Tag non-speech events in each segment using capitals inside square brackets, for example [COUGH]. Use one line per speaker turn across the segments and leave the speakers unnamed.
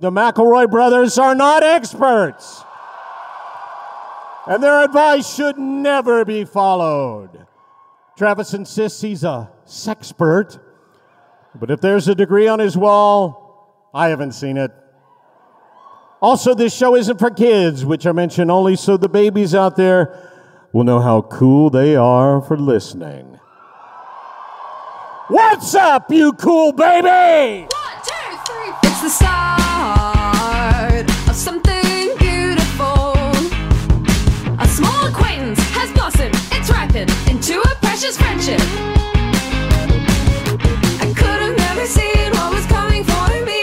The McElroy brothers are not experts. And their advice should never be followed. Travis insists he's a sexpert. But if there's a degree on his wall, I haven't seen it. Also, this show isn't for kids, which I mention only so the babies out there will know how cool they are for listening. What's up, you cool baby?
One, two, three. It's the start friendship. I could have never seen what was coming for me.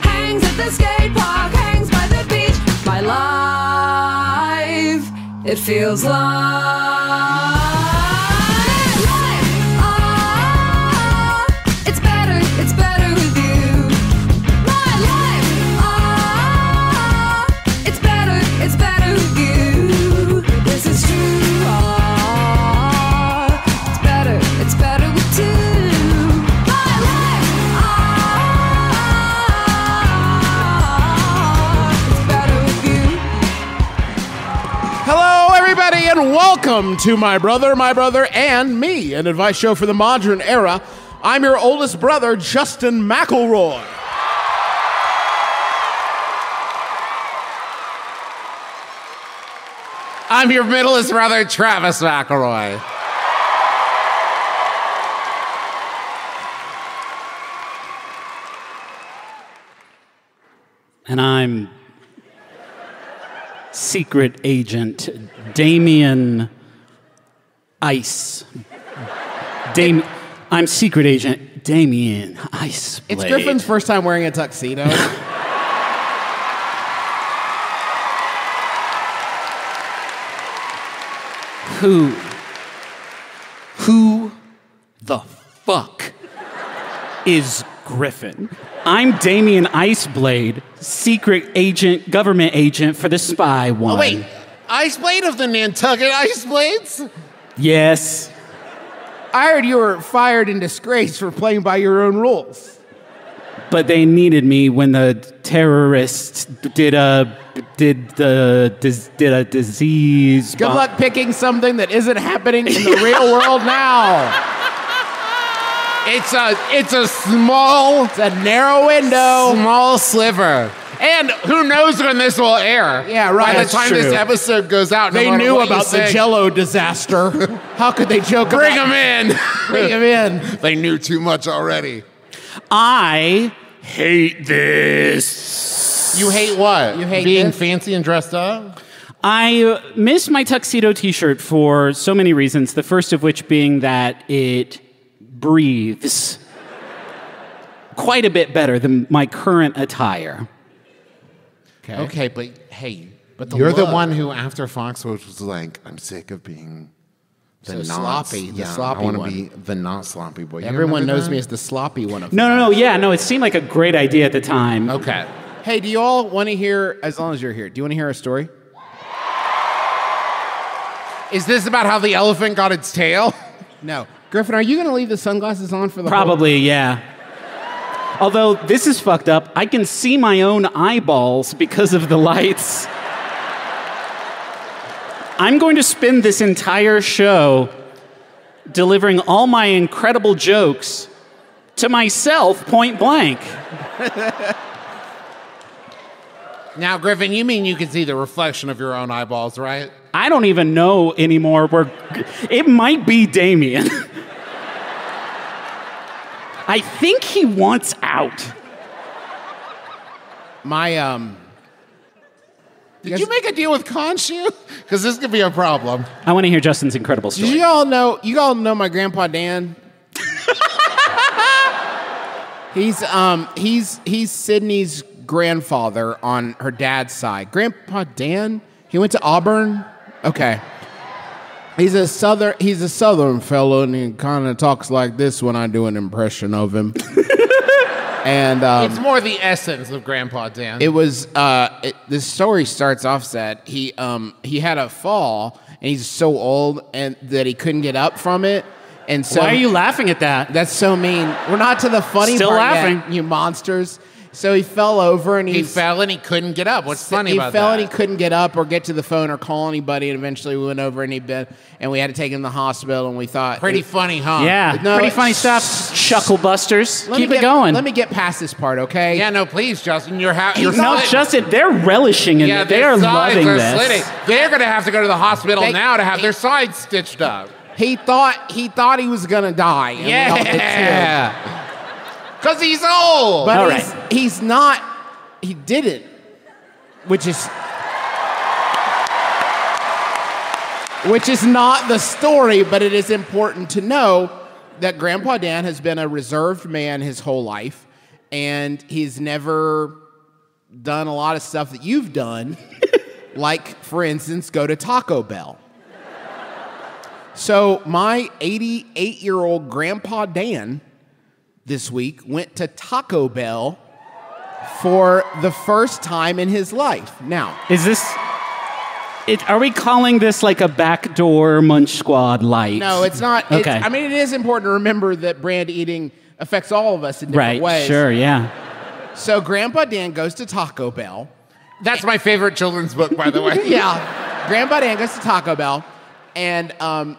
Hangs at the skate park, hangs by the beach. My life, it feels like.
Welcome to My Brother, My Brother, and Me, an advice show for the modern era. I'm your oldest brother, Justin McElroy. I'm your middleest brother, Travis McElroy.
and I'm secret agent Damien Ice. Dam- I'm secret agent Damien Ice.
It's Griffin's first time wearing a tuxedo. [LAUGHS]
Who? Who the fuck is Griffin? I'm Damien Iceblayde, secret agent, government agent for the spy one.
oh, wait. Iceblayde of the Nantucket Iceblaydes?
Yes.
I heard you were fired in disgrace for playing by your own rules.
but they needed me when the terrorists did a did the did a disease.
Good luck picking something that isn't happening in the real world now. [LAUGHS] It's a it's a small, it's a narrow window,
small sliver. And who knows when this will air?
Yeah, right.
By the
That's
time
true.
this episode goes out, no
They
matter
knew
what you
about the
say,
Jello disaster. [LAUGHS] How could they joke?
About Bring
about
them in. [LAUGHS]
Bring them in. [LAUGHS]
they knew too much already.
I hate this.
You hate what?
You hate
being
this?
fancy and dressed up.
I uh, miss my tuxedo T-shirt for so many reasons. The first of which being that it breathes quite a bit better than my current attire.
Okay, okay but hey,
But the
you're the one who, after Fox was like, "I'm sick of being the
So
not
sloppy, the
yeah,
sloppy
I want to be the not sloppy boy. You
Everyone knows
that?
me as the sloppy one of
No, no, no. Yeah, no. It seemed like a great idea at the time.
Okay.
Hey, do you all want to hear? As long as you're here, do you want to hear a story?
Is this about how the elephant got its tail? [LAUGHS]
No. Griffin, are you going to leave the sunglasses on for the whole-
Probably, yeah. Although this is fucked up, I can see my own eyeballs because of the lights. I'm going to spend this entire show delivering all my incredible jokes to myself point blank. [LAUGHS]
Now, Griffin, you mean you can see the reflection of your own eyeballs, right?
I don't even know anymore where it might be Damien. [LAUGHS] I think he wants out.
My um.
Did you make a deal with Khonshu? [LAUGHS] Because this could be a problem.
I want to hear Justin's incredible
Did
story.
you all know? You all know my grandpa Dan. [LAUGHS] he's um he's he's Sydney's grandfather on her dad's side. Grandpa Dan. He went to Auburn. Okay. He's a southern he's a southern fellow and he kind of talks like this when I do an impression of him. [LAUGHS] and um,
It's more the essence of Grandpa Dan.
it was uh, it, this story starts off that he um, he had a fall and he's so old and that he couldn't get up from it. And so
Why are you laughing at that?
that's so mean. We're not to the funny
Still
part
laughing.
yet, you monsters. So he fell over and
He
he's,
fell and he couldn't get up. What's funny
he
about
fell and he couldn't get up or get to the phone or call anybody. And eventually we went over and he been and we had to take him to the hospital. And we thought
Pretty funny, huh?
Yeah,
No,
pretty
it's-
funny stuff. Chuckle busters.
Let
Keep it
get-
going.
Let me get past this part, okay?
Yeah, no, please, Justin. You're ha- you're
no,
slitting.
Justin, they're relishing in
Yeah,
it. They are loving
are
this.
slitting. They're gonna have to go to the hospital
They-
now to have their sides stitched up.
He thought he thought he was gonna die. and we helped it too.
Yeah. Because he's old.
But
All
he's, he's not. He didn't, which is which is not the story. But it is important to know that Grandpa Dan has been a reserved man his whole life, and he's never done a lot of stuff that you've done, [LAUGHS] like for instance, go to Taco Bell. So my 88 year old Grandpa Dan this week went to Taco Bell for the first time in his life. Now,
Is this? It, are we calling this like a backdoor Munch Squad light?
no, it's not. It's,
Okay.
I mean, it is important to remember that brand eating affects all of us in different
right.
ways.
Sure. Yeah.
So, Grandpa Dan goes to Taco Bell.
That's my favorite children's book, by the way. [LAUGHS]
Yeah. Grandpa Dan goes to Taco Bell, and um,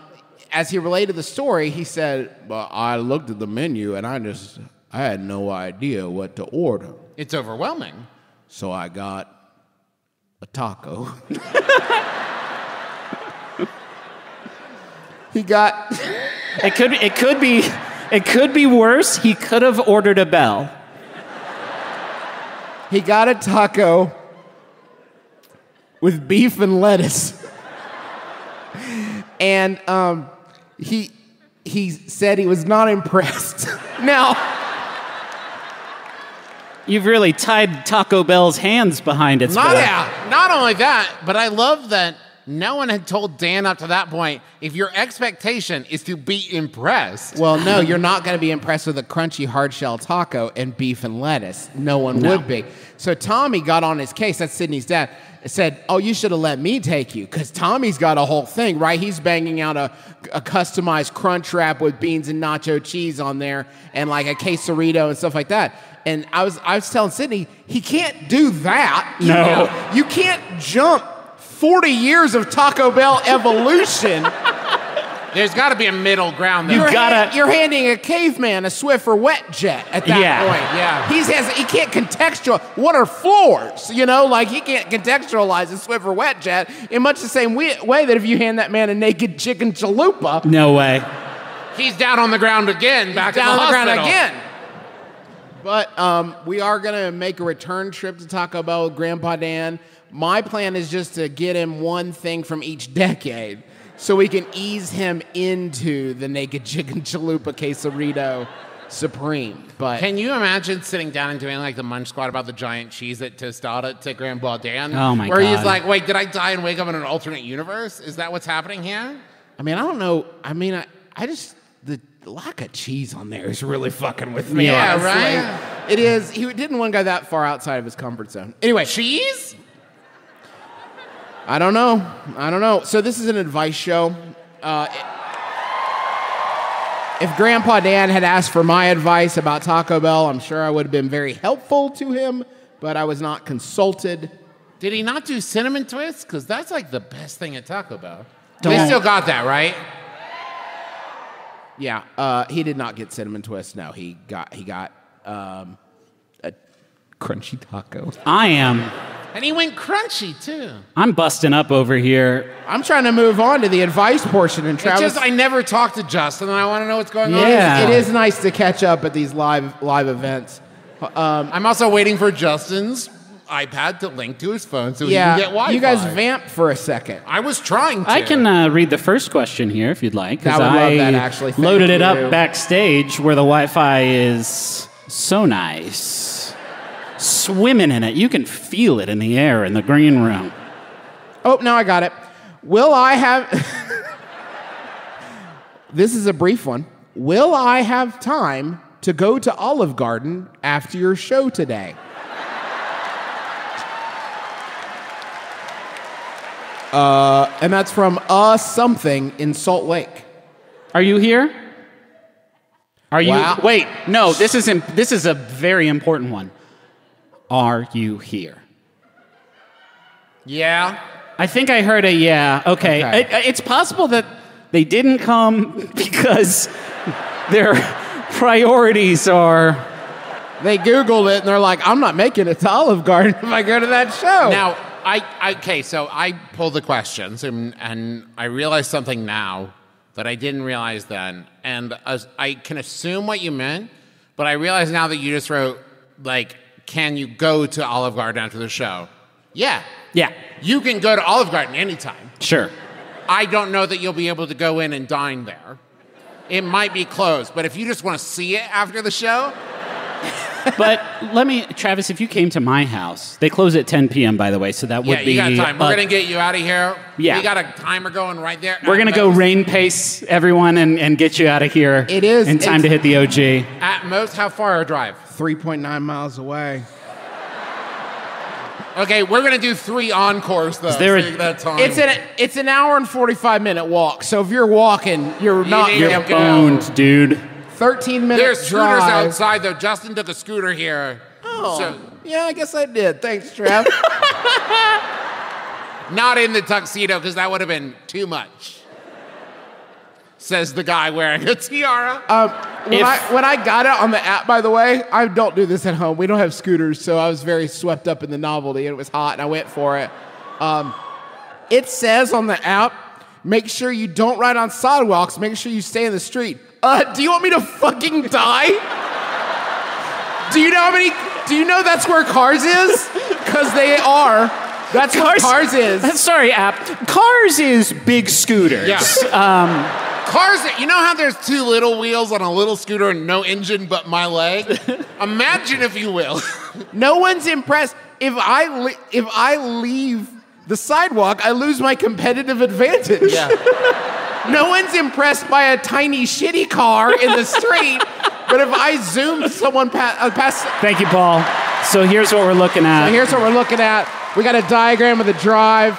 as he related the story, he said, "Well, I looked at the menu and I just I had no idea what to order,
It's overwhelming.
so I got a taco." [LAUGHS] he got
It could. It could be. It could be worse. He could have ordered a bell.
he got a taco with beef and lettuce, [LAUGHS] and um, he he said he was not impressed. [LAUGHS] now.
You've really tied Taco Bell's hands behind its
Not,
back.
not only that, but I love that no one had told Dan up to that point if your expectation is to be impressed.
Well, no, you're not going to be impressed with a crunchy hard shell taco and beef and lettuce. No one would be. So Tommy got on his case. That's Sydney's dad. Said, "Oh, you should have let me take you, because Tommy's got a whole thing, right? He's banging out a, a customized crunch wrap with beans and nacho cheese on there, and like a quesarito and stuff like that." And I was, I was telling Sydney, he can't do that. You
No.
know? you can't jump 40 years of Taco Bell evolution.
There's got to be a middle ground there.
You
You're,
gotta-
hand- you're handing a caveman a Swiffer wet jet at that
Yeah.
point.
Yeah.
He's has he can't contextual. What are floors? You know, like he can't contextualize a Swiffer wet jet in much the same way, way that if you hand that man a naked chicken chalupa
No way.
He's down on the ground again, back
down
in
on
the,
the ground again. But um, we are gonna make a return trip to Taco Bell with Grandpa Dan. My plan is just to get him one thing from each decade, so we can ease him into the naked chicken [LAUGHS] chalupa quesarito supreme. But
Can you imagine sitting down and doing like the munch squad about the giant cheese at Tostada to Grandpa Dan?
Oh, my
Where he's like, wait, did I die and wake up in an alternate universe? Is that what's happening here?
I mean, I don't know. I mean, I, I just the lack of cheese on there is really fucking with me.
Yeah,
honestly.
right?
It is. He didn't want to go that far outside of his comfort zone. Anyway,
Cheese?
I don't know. I don't know. So this is an advice show. Uh, if Grandpa Dan had asked for my advice about Taco Bell, I'm sure I would have been very helpful to him, but I was not consulted.
Did he not do cinnamon twists? Because that's like the best thing at Taco Bell.
Don't-
They still got that, right?
Yeah, uh, he did not get cinnamon twists. No, he got he got um, crunchy taco.
I am.
And he went crunchy too.
I'm busting up over here.
I'm trying to move on to the advice portion, and
It's
Travis.
just I never talked to Justin, and I want to know what's going on.
Yeah.
it is nice to catch up at these live live events.
I'm also waiting for Justin's iPad to link to his phone so he can get Wi-Fi.
you guys vamp for a second.
I was trying to.
I can uh, read the first question here if you'd like.
I would love that, actually. Thank
loaded it up backstage where the Wi-Fi is so nice, swimming in it. You can feel it in the air in the green room.
Oh, now I got it. Will I have? [LAUGHS] this is a brief one. Will I have time to go to Olive Garden after your show today? Uh, and that's from uh something in Salt Lake.
Are you here? Are you?
Wow.
Wait, no. This is im- this is a very important one. Are you here?
Yeah.
I think I heard a yeah. Okay.
Okay.
It- it's possible that they didn't come [LAUGHS] because their priorities are.
They Googled it and they're like, I'm not making it to Olive Garden if I go to that show.
Now, I, I okay, so I pulled the questions and, and I realized something now that I didn't realize then. And as, I can assume what you meant, but I realize now that you just wrote, like, can you go to Olive Garden after the show? Yeah.
Yeah,
You can go to Olive Garden anytime.
sure.
I don't know that you'll be able to go in and dine there. It might be closed, but if you just want to see it after the show,
But let me, Travis, if you came to my house, they close at 10 p.m., by the way, so that would
yeah,
be.
you got time. We're
uh,
gonna get you out of here.
Yeah.
we got a timer going right there.
We're gonna
At
go rain pace everyone and, and get you out of here.
It is-
in time to hit the OG.
At most, how far a drive?
3.9 miles away.
Okay, we're gonna do three encores though.
there a-
you got time.
It's an it's an hour and 45 minute walk. So if you're walking, you're not
need
you're
to
You're
go.
boned, dude.
13 minutes
There's scooters
drive.
outside though. Justin took a scooter here.
Oh,
So,
yeah, I guess I did. Thanks, Trev. [LAUGHS]
not in the tuxedo because that would have been too much. Says the guy wearing a tiara.
Um, when,
If-
I, when I got it on the app, by the way, I don't do this at home. We don't have scooters, so I was very swept up in the novelty, and it was hot, and I went for it. Um, it says on the app, make sure you don't ride on sidewalks. Make sure you stay in the street. Uh, do you want me to fucking die? do you know how many? Do you know that's where Cars is? Because they are. That's what Cars is. [LAUGHS]
Sorry, app. Cars is big scooters.
Yeah. Cars, you know how there's two little wheels on a little scooter and no engine but my leg? [LAUGHS] Imagine if you will.
No one's impressed. If I if I leave the sidewalk, I lose my competitive advantage. [LAUGHS] No one's impressed by a tiny shitty car in the street, but if I zoom someone pa- uh, past,
Thank you, Paul. So here's what we're looking at.
so here's what we're looking at. We got a diagram of the drive.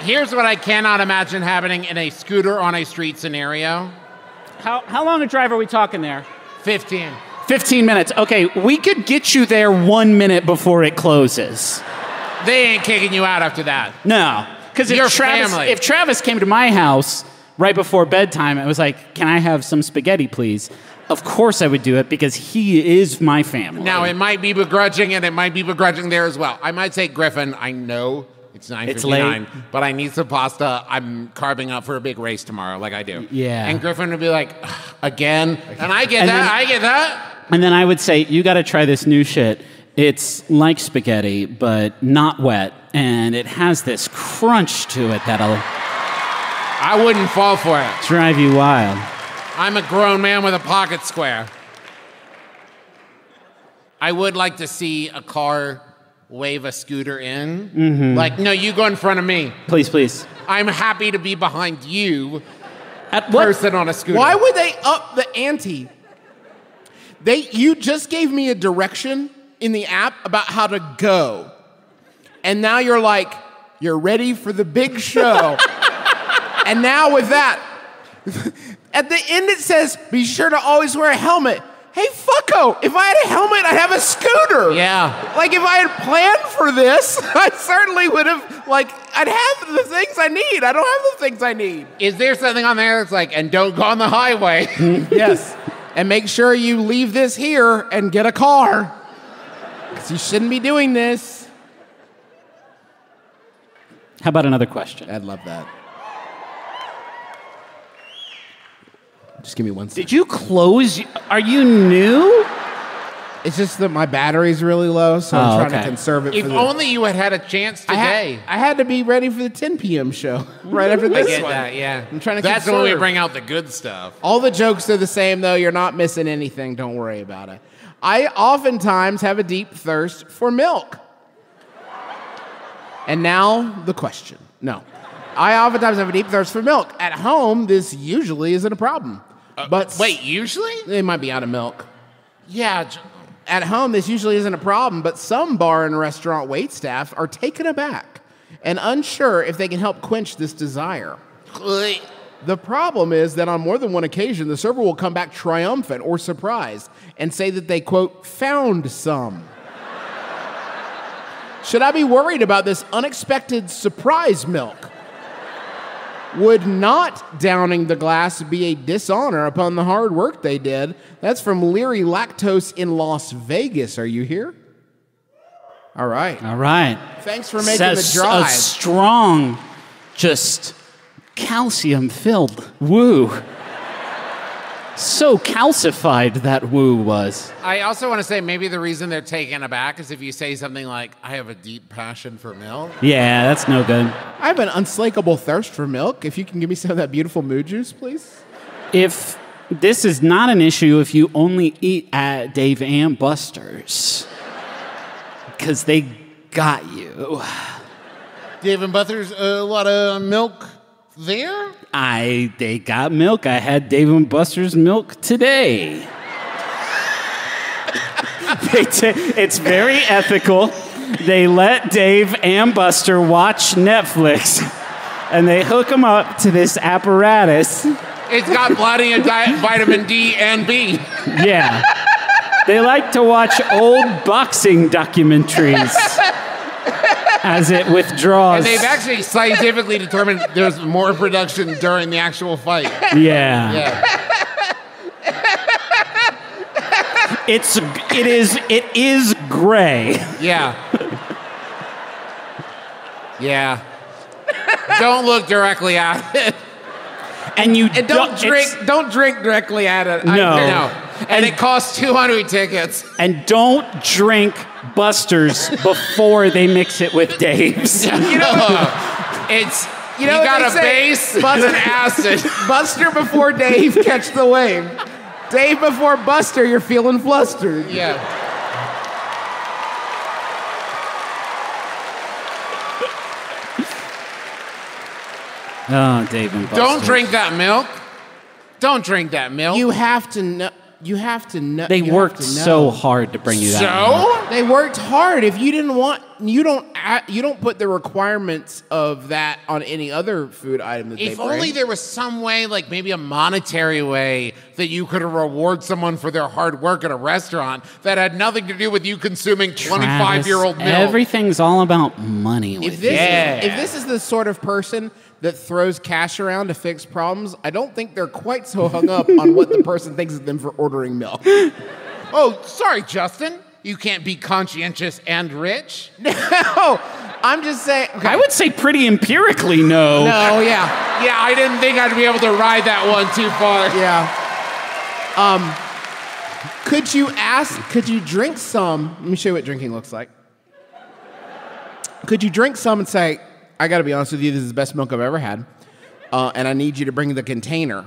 Here's what I cannot imagine happening in a scooter on a street scenario.
how, how long a drive are we talking there?
15.
15 minutes. Okay, we could get you there one minute before it closes.
They ain't kicking you out after that.
No, because if
Your
Travis,
family.
if Travis came to my house right before bedtime, it was like, "Can I have some spaghetti, please?" Of course, I would do it because he is my family.
Now, it might be begrudging and it might be begrudging there as well. I might say, Griffin, I know it's 9.59,
It's
but I need some pasta. I'm carving up for a big race tomorrow, like I do.
Yeah.
And Griffin would be like, again? And I get
And
that,
then-
I get that.
and then I would say, "You got to try this new shit. It's like spaghetti, but not wet, and it has this crunch to it that'll
I wouldn't fall for it.
drive you wild."
I'm a grown man with a pocket square. I would like to see a car wave a scooter in.
Mm-hmm.
Like, no, you go in front of me.
Please, please.
I'm happy to be behind you,
At what?
person on a scooter.
Why would they up the ante? They you just gave me a direction in the app about how to go. And now you're like, you're ready for the big show. [LAUGHS] and now with that, at the end it says, be sure to always wear a helmet. Hey, fucko, if I had a helmet, I'd have a scooter.
Yeah.
Like if I had planned for this, [LAUGHS] I certainly would have, like, I'd have the things I need. I don't have the things I need.
Is there something on there that's like, and don't go on the highway? [LAUGHS]
Yes. and make sure you leave this here and get a car. Because you shouldn't be doing this.
How about another question?
I'd love that. Just give me one second.
Did you close? Are you new?
It's just that my battery's really low, so I'm
Oh,
trying to conserve it
if
for the.
only you had had a chance
I, had,
today.
I had to be ready for the 10 p.m. show [LAUGHS] right after
I
this
get
one.
that, yeah.
I'm trying to
That's when we
conserve.
bring out the good stuff.
All the jokes are the same, though. You're not missing anything. Don't worry about it. I oftentimes have a deep thirst for milk. And now the question. No. I oftentimes have a deep thirst for milk. At home, this usually isn't a problem. Uh, but
Wait, usually?
they might be out of milk.
Yeah.
At home, this usually isn't a problem, but some bar and restaurant wait staff are taken aback and unsure if they can help quench this desire. The problem is that on more than one occasion, the server will come back triumphant or surprised and say that they, quote, found some. Should I be worried about this unexpected surprise milk? Would not downing the glass be a dishonor upon the hard work they did? That's from Leary Lactose in Las Vegas. Are you here? All right.
All right.
Thanks for making
Says
the drive.
A strong, just calcium filled woo. So calcified that woo was.
I also want to say maybe the reason they're taken aback is if you say something like, I have a deep passion for milk.
Yeah, that's no good.
I have an unslakable thirst for milk. If you can give me some of that beautiful moo juice, please.
If this is not an issue if you only eat at Dave and Buster's, because they got you.
Dave and Buster's, a lot of milk there?
I they got milk. I had Dave and Buster's milk today. [LAUGHS] It's very ethical. They let Dave and Buster watch Netflix, [LAUGHS] and they hook them up to this apparatus.
It's got of di- vitamin D and B.
Yeah. They like to watch old boxing documentaries [LAUGHS] as it withdraws.
And they've actually scientifically determined there's more production during the actual fight.
yeah.
Yeah.
It's it is it is gray.
Yeah. Yeah. Don't look directly at it.
And you
And don't
it's-
drink. Don't drink directly at it. I-
No.
No. And it costs 200 tickets.
And don't drink Buster's before they mix it with Dave's. [LAUGHS]
You know, it's you,
know what
got a
say?
base and [LAUGHS] an acid.
Buster before Dave, catch the wave. Dave before Buster, you're feeling flustered.
Yeah.
Oh, Dave and Buster's.
Don't drink that milk. Don't drink that milk.
You have to know. You have to know.
They worked
know.
so hard to bring you that. milk.
so?
They worked hard. If you didn't want, you don't. You don't put the requirements of that on any other food item that
If
they bring.
only there was some way, like maybe a monetary way, that you could reward someone for their hard work at a restaurant that had nothing to do with you consuming 25 year old milk.
Everything's all about money.
If this,
Yeah.
if this is the sort of person that throws cash around to fix problems, I don't think they're quite so hung up on what the person thinks of them for ordering milk. [LAUGHS]
oh, sorry, Justin. You can't be conscientious and rich. [LAUGHS]
no, I'm just saying. Okay.
I would say pretty empirically no.
No, yeah,
Yeah, I didn't think I'd be able to ride that one too far.
yeah. Um, could you ask? Could you drink some? Let me show you what drinking looks like. Could you drink some and say, "I got to be honest with you, this is the best milk I've ever had," uh, and I need you to bring the container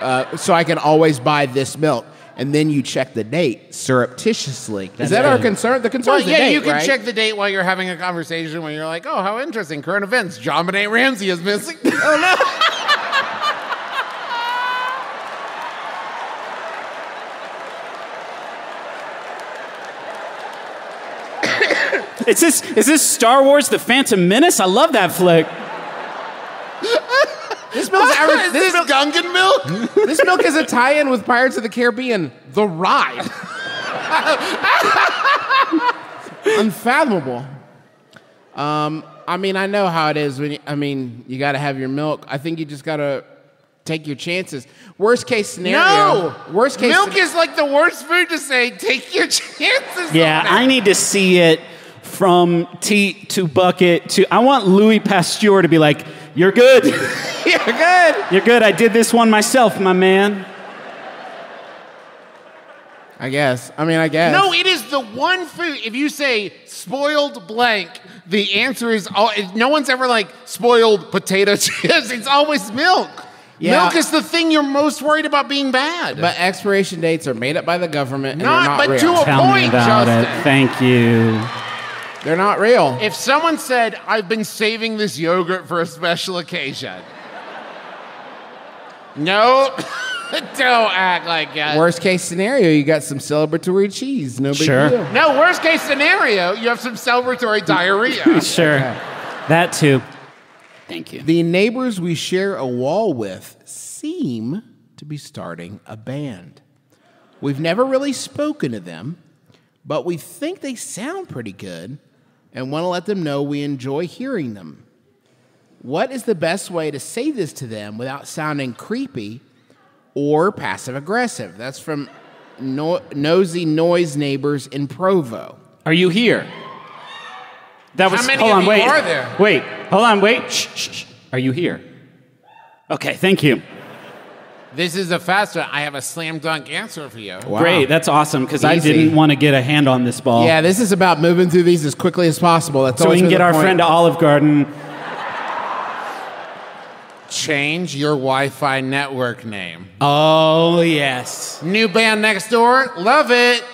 uh, so I can always buy this milk. And then you check the date surreptitiously. Is that our concern? The concern
Well,
is the
yeah,
date,
you can
right?
check the date while you're having a conversation when you're like, oh, how interesting. Current events. JonBenét Ramsey is missing. [LAUGHS] oh, no.
Is this is this Star Wars: The Phantom Menace? I love that flick.
This milk's average. [LAUGHS]
is
This
this
milk,
Gungan milk? [LAUGHS]
this milk is a tie-in with Pirates of the Caribbean: The Ride. [LAUGHS] Unfathomable. Um, I mean, I know how it is when you, I mean you got to have your milk. I think you just got to take your chances. Worst case scenario.
No.
Worst case.
Milk
scena-
is like the worst food to say, take your chances.
Yeah,
on.
I need to see it from teat to bucket to. I want Louis Pasteur to be like, "You're good. [LAUGHS]
You're good.
You're good. I did this one myself, my man."
I guess. I mean, I guess.
No, it is the one food. If you say spoiled blank, the answer is all. No one's ever like spoiled potato [LAUGHS] chips. It's always milk.
Yeah.
Milk is the thing you're most worried about being bad.
But expiration dates are made up by the government. And
Not-
they're not
but
real.
to a-
Tell me
point,
about
Justin.
it. Thank you.
They're not real.
if someone said, "I've been saving this yogurt for a special occasion," no, [LAUGHS] don't act like that.
Worst case scenario, you got some celebratory cheese. No big
Sure.
deal.
No, worst case scenario, you have some celebratory diarrhea. [LAUGHS]
Sure. That too. Thank you.
The neighbors we share a wall with seem to be starting a band. We've never really spoken to them, but we think they sound pretty good. And want to let them know we enjoy hearing them. What is the best way to say this to them without sounding creepy or passive aggressive? That's from no- Nosy Noise Neighbors in Provo.
Are you here? That was.
How many
hold
of
on,
you
wait.
are there?
Wait. Hold on. Wait. Shh, shh, shh. Are you here? Okay. Thank you.
This is a fast one. I have a slam dunk answer for you.
Wow.
Great. That's awesome because I
Easy.
didn't want to get a hand on this ball.
Yeah, this is about moving through these as quickly as possible. That's
So we can get our
point.
friend to Olive Garden.
Change your Wi-Fi network name.
Oh yes.
New band next door. Love it.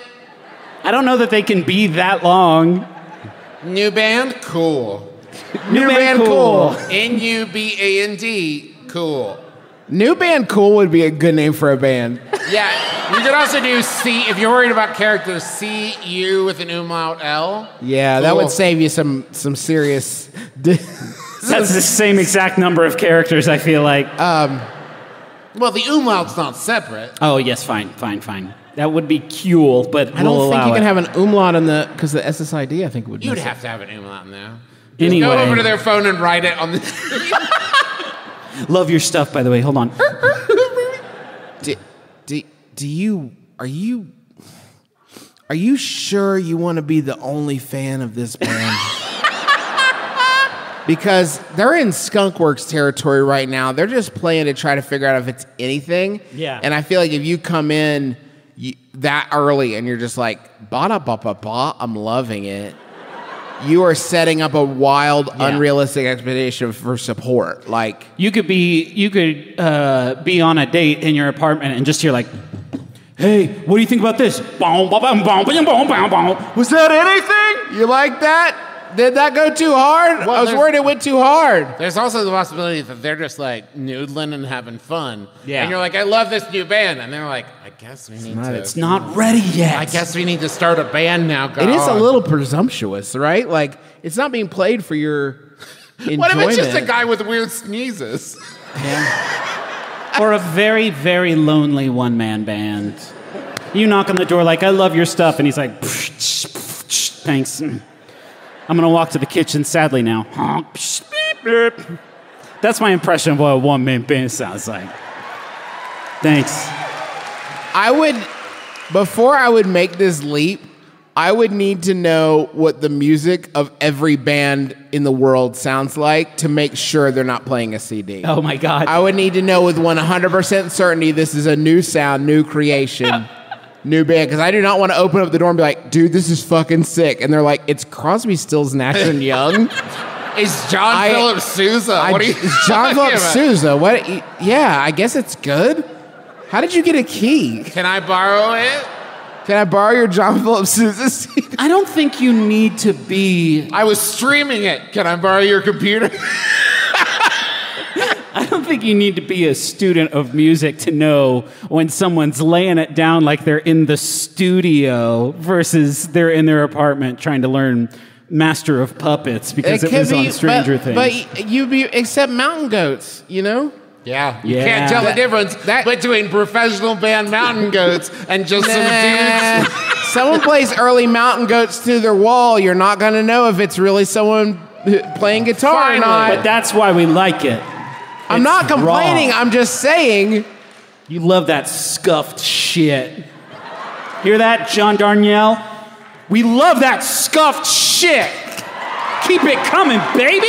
I don't know that they can be that long.
New band. Cool.
New band cool.
N U B A N D. Cool.
New band cool would be a good name for a band.
Yeah, you could also do C if you're worried about characters. C U with an umlaut L.
Yeah, that
Cool.
would save you some some serious. di- [LAUGHS]
That's the same exact number of characters. I feel like.
Um, well, the umlaut's not separate.
oh yes, fine, fine, fine. That would be cool, but
I don't
we'll
think
allow
you can
it.
have an umlaut on the because the SSID I think would.
You'd
miss it.
have to have an umlaut in there.
Anyway.
Go over to their phone and write it on the. [LAUGHS]
Love your stuff, by the way. Hold on. [LAUGHS]
Do, do, do you are you are you sure you want to be the only fan of this band? [LAUGHS] because they're in Skunkworks territory right now. They're just playing to try to figure out if it's anything.
Yeah.
And I feel like if you come in you, that early and you're just like ba da ba ba ba, I'm loving it. You are setting up a wild, unrealistic expectation for support. Like
You could be you could uh, be on a date in your apartment and just hear like, "Hey, what do you think about this?"
Was that anything? You like that? Did that go too hard?
Well,
I was worried it went too hard.
There's also the possibility that they're just like noodling and having fun.
Yeah.
And you're like, I love this new band, and they're like, I guess we need to.
It's not ready yet.
I guess we need to start a band now.
It is a little presumptuous, right? Like it's not being played for your enjoyment. [LAUGHS]
What if it's just a guy with weird sneezes?
or a very very lonely one man band. You knock on the door like, "I love your stuff," and he's like, "Thanks." Mm. I'm gonna walk to the kitchen sadly now. That's my impression of what a one man band sounds like. Thanks.
I would before I would make this leap, I would need to know what the music of every band in the world sounds like to make sure they're not playing a CD.
Oh my god.
I would need to know with 100% certainty this is a new sound, new creation, [LAUGHS] new band. Because I do not want to open up the door and be like, dude, this is fucking sick. And they're like, it's Crosby, Stills, Nash and [LAUGHS] Young.
Is John
I-
Philip Sousa?
I,
what are you
it's John [LAUGHS]
talking
Philip? Sousa. What? Yeah, I guess it's good. How did you get a key?
Can I borrow it?
Can I borrow your John Philip Sousa CD?
I don't think you need to be.
I was streaming it. Can I borrow your computer? [LAUGHS]
I don't think you need to be a student of music to know when someone's laying it down like they're in the studio versus they're in their apartment trying to learn Master of Puppets because it,
could
was on Stranger
but,
Things.
But you be except mountain goats, you know?
Yeah. You
Yeah.
can't tell
That-
the difference
that-
between professional band Mountain Goats and just some dudes. [LAUGHS]
someone plays early mountain goats through their wall, you're not gonna know if it's really someone playing guitar
Finally.
or not.
but that's why we like it.
I'm
It's
not complaining,
raw.
I'm just saying.
You love that scuffed shit. Hear that, John Darnielle? We love that scuffed shit. Keep it coming, baby.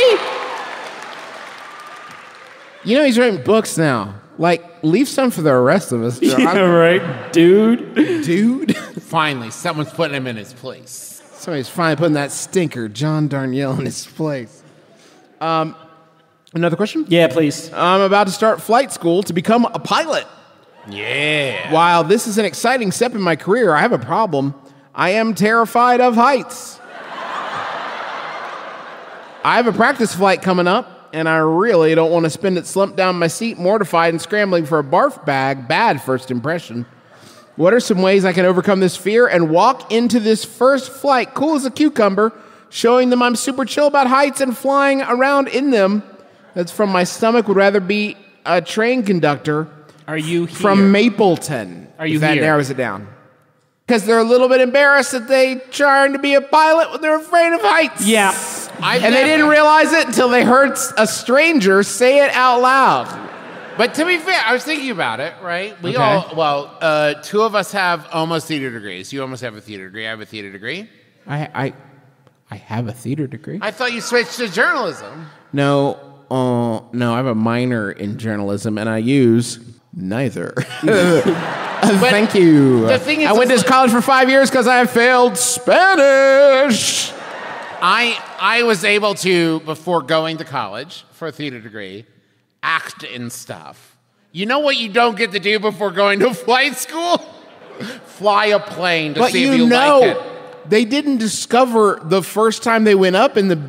You know he's writing books now. Like, leave some for the rest of us, [LAUGHS] John.
Yeah, right, dude.
Dude.
Finally, someone's putting him in his place.
Somebody's finally putting that stinker, John Darnielle, in his place. Um, another question?
Yeah, please.
I'm about to start flight school to become a pilot.
Yeah.
While this is an exciting step in my career, I have a problem. I am terrified of heights. I have a practice flight coming up, and I really don't want to spend it slumped down my seat, mortified and scrambling for a barf bag. Bad first impression. What are some ways I can overcome this fear and walk into this first flight cool as a cucumber, showing them I'm super chill about heights and flying around in them? That's from my stomach would rather be a train conductor
Are you here?
from Mapleton.
Are you
if that
here?
narrows it down. because they're a little bit embarrassed that they trying to be a pilot when they're afraid of heights.
Yeah.
I've
and they didn't realize it until they heard a stranger say it out loud.
But to be fair, I was thinking about it, right? We
Okay.
all, well, uh, two of us have almost theater degrees. You almost have a theater degree. I have a theater degree.
I I I have a theater degree.
I thought you switched to journalism.
No, uh, no, I have a minor in journalism, and I use neither. [LAUGHS] Thank you.
the thing is,
I went to college for five years because I failed Spanish.
I I was able to before going to college for a theater degree, act in stuff. You know what you don't get to do before going to [LAUGHS] flight school? Fly a plane to
But
see
you,
if you
know,
like it.
they didn't discover the first time they went up in the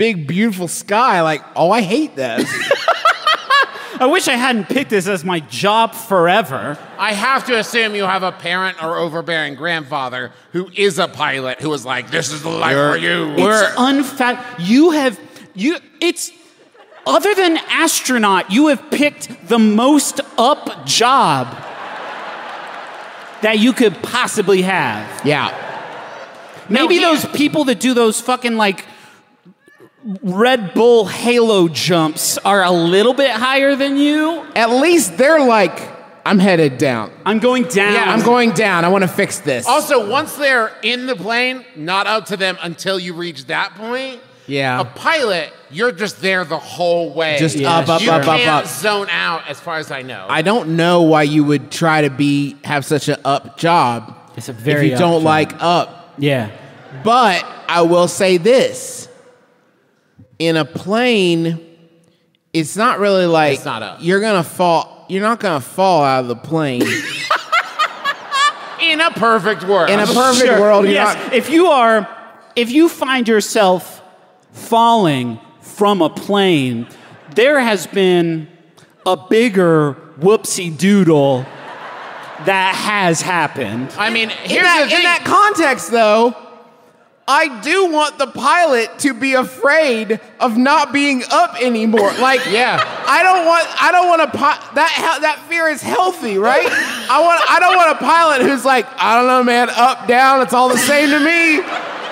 big, beautiful sky. Like, oh, I hate this. [LAUGHS]
I wish I hadn't picked this as my job forever.
I have to assume you have a parent or overbearing grandfather who is a pilot who was like, "This is the life for you."
It's unfa- You have you. It's other than astronaut. You have picked the most up job that you could possibly have.
yeah.
Maybe
here-
those people that do those fucking like Red Bull halo jumps are a little bit higher than you.
At least they're like, I'm headed down.
I'm going down.
Yeah,
I'm going down. I want to fix this.
Also, once they're in the plane, not up to them until you reach that point.
Yeah.
A pilot, you're just there the whole way.
Just
Yeah,
up, up,
you
up, up,
can't
up.
zone out, as far as I know.
I don't know why you would try to be have such an up job.
It's a very
if you
up
don't
job.
like up.
Yeah.
But I will say this: in a plane, it's not really like
It's not up.
you're gonna fall. You're not gonna fall out of the plane. [LAUGHS]
in a perfect world.
In a perfect
Sure.
world,
yes.
not.
If you are, if you find yourself falling from a plane, there has been a bigger whoopsie doodle that has happened.
I mean,
In that,
the
in that context, though, I do want the pilot to be afraid of not being up anymore. Like, [LAUGHS]
Yeah.
I don't want, I don't want a pi- that that fear is healthy, right? I want, I don't want a pilot who's like, I don't know, man, up, down, it's all the same to me.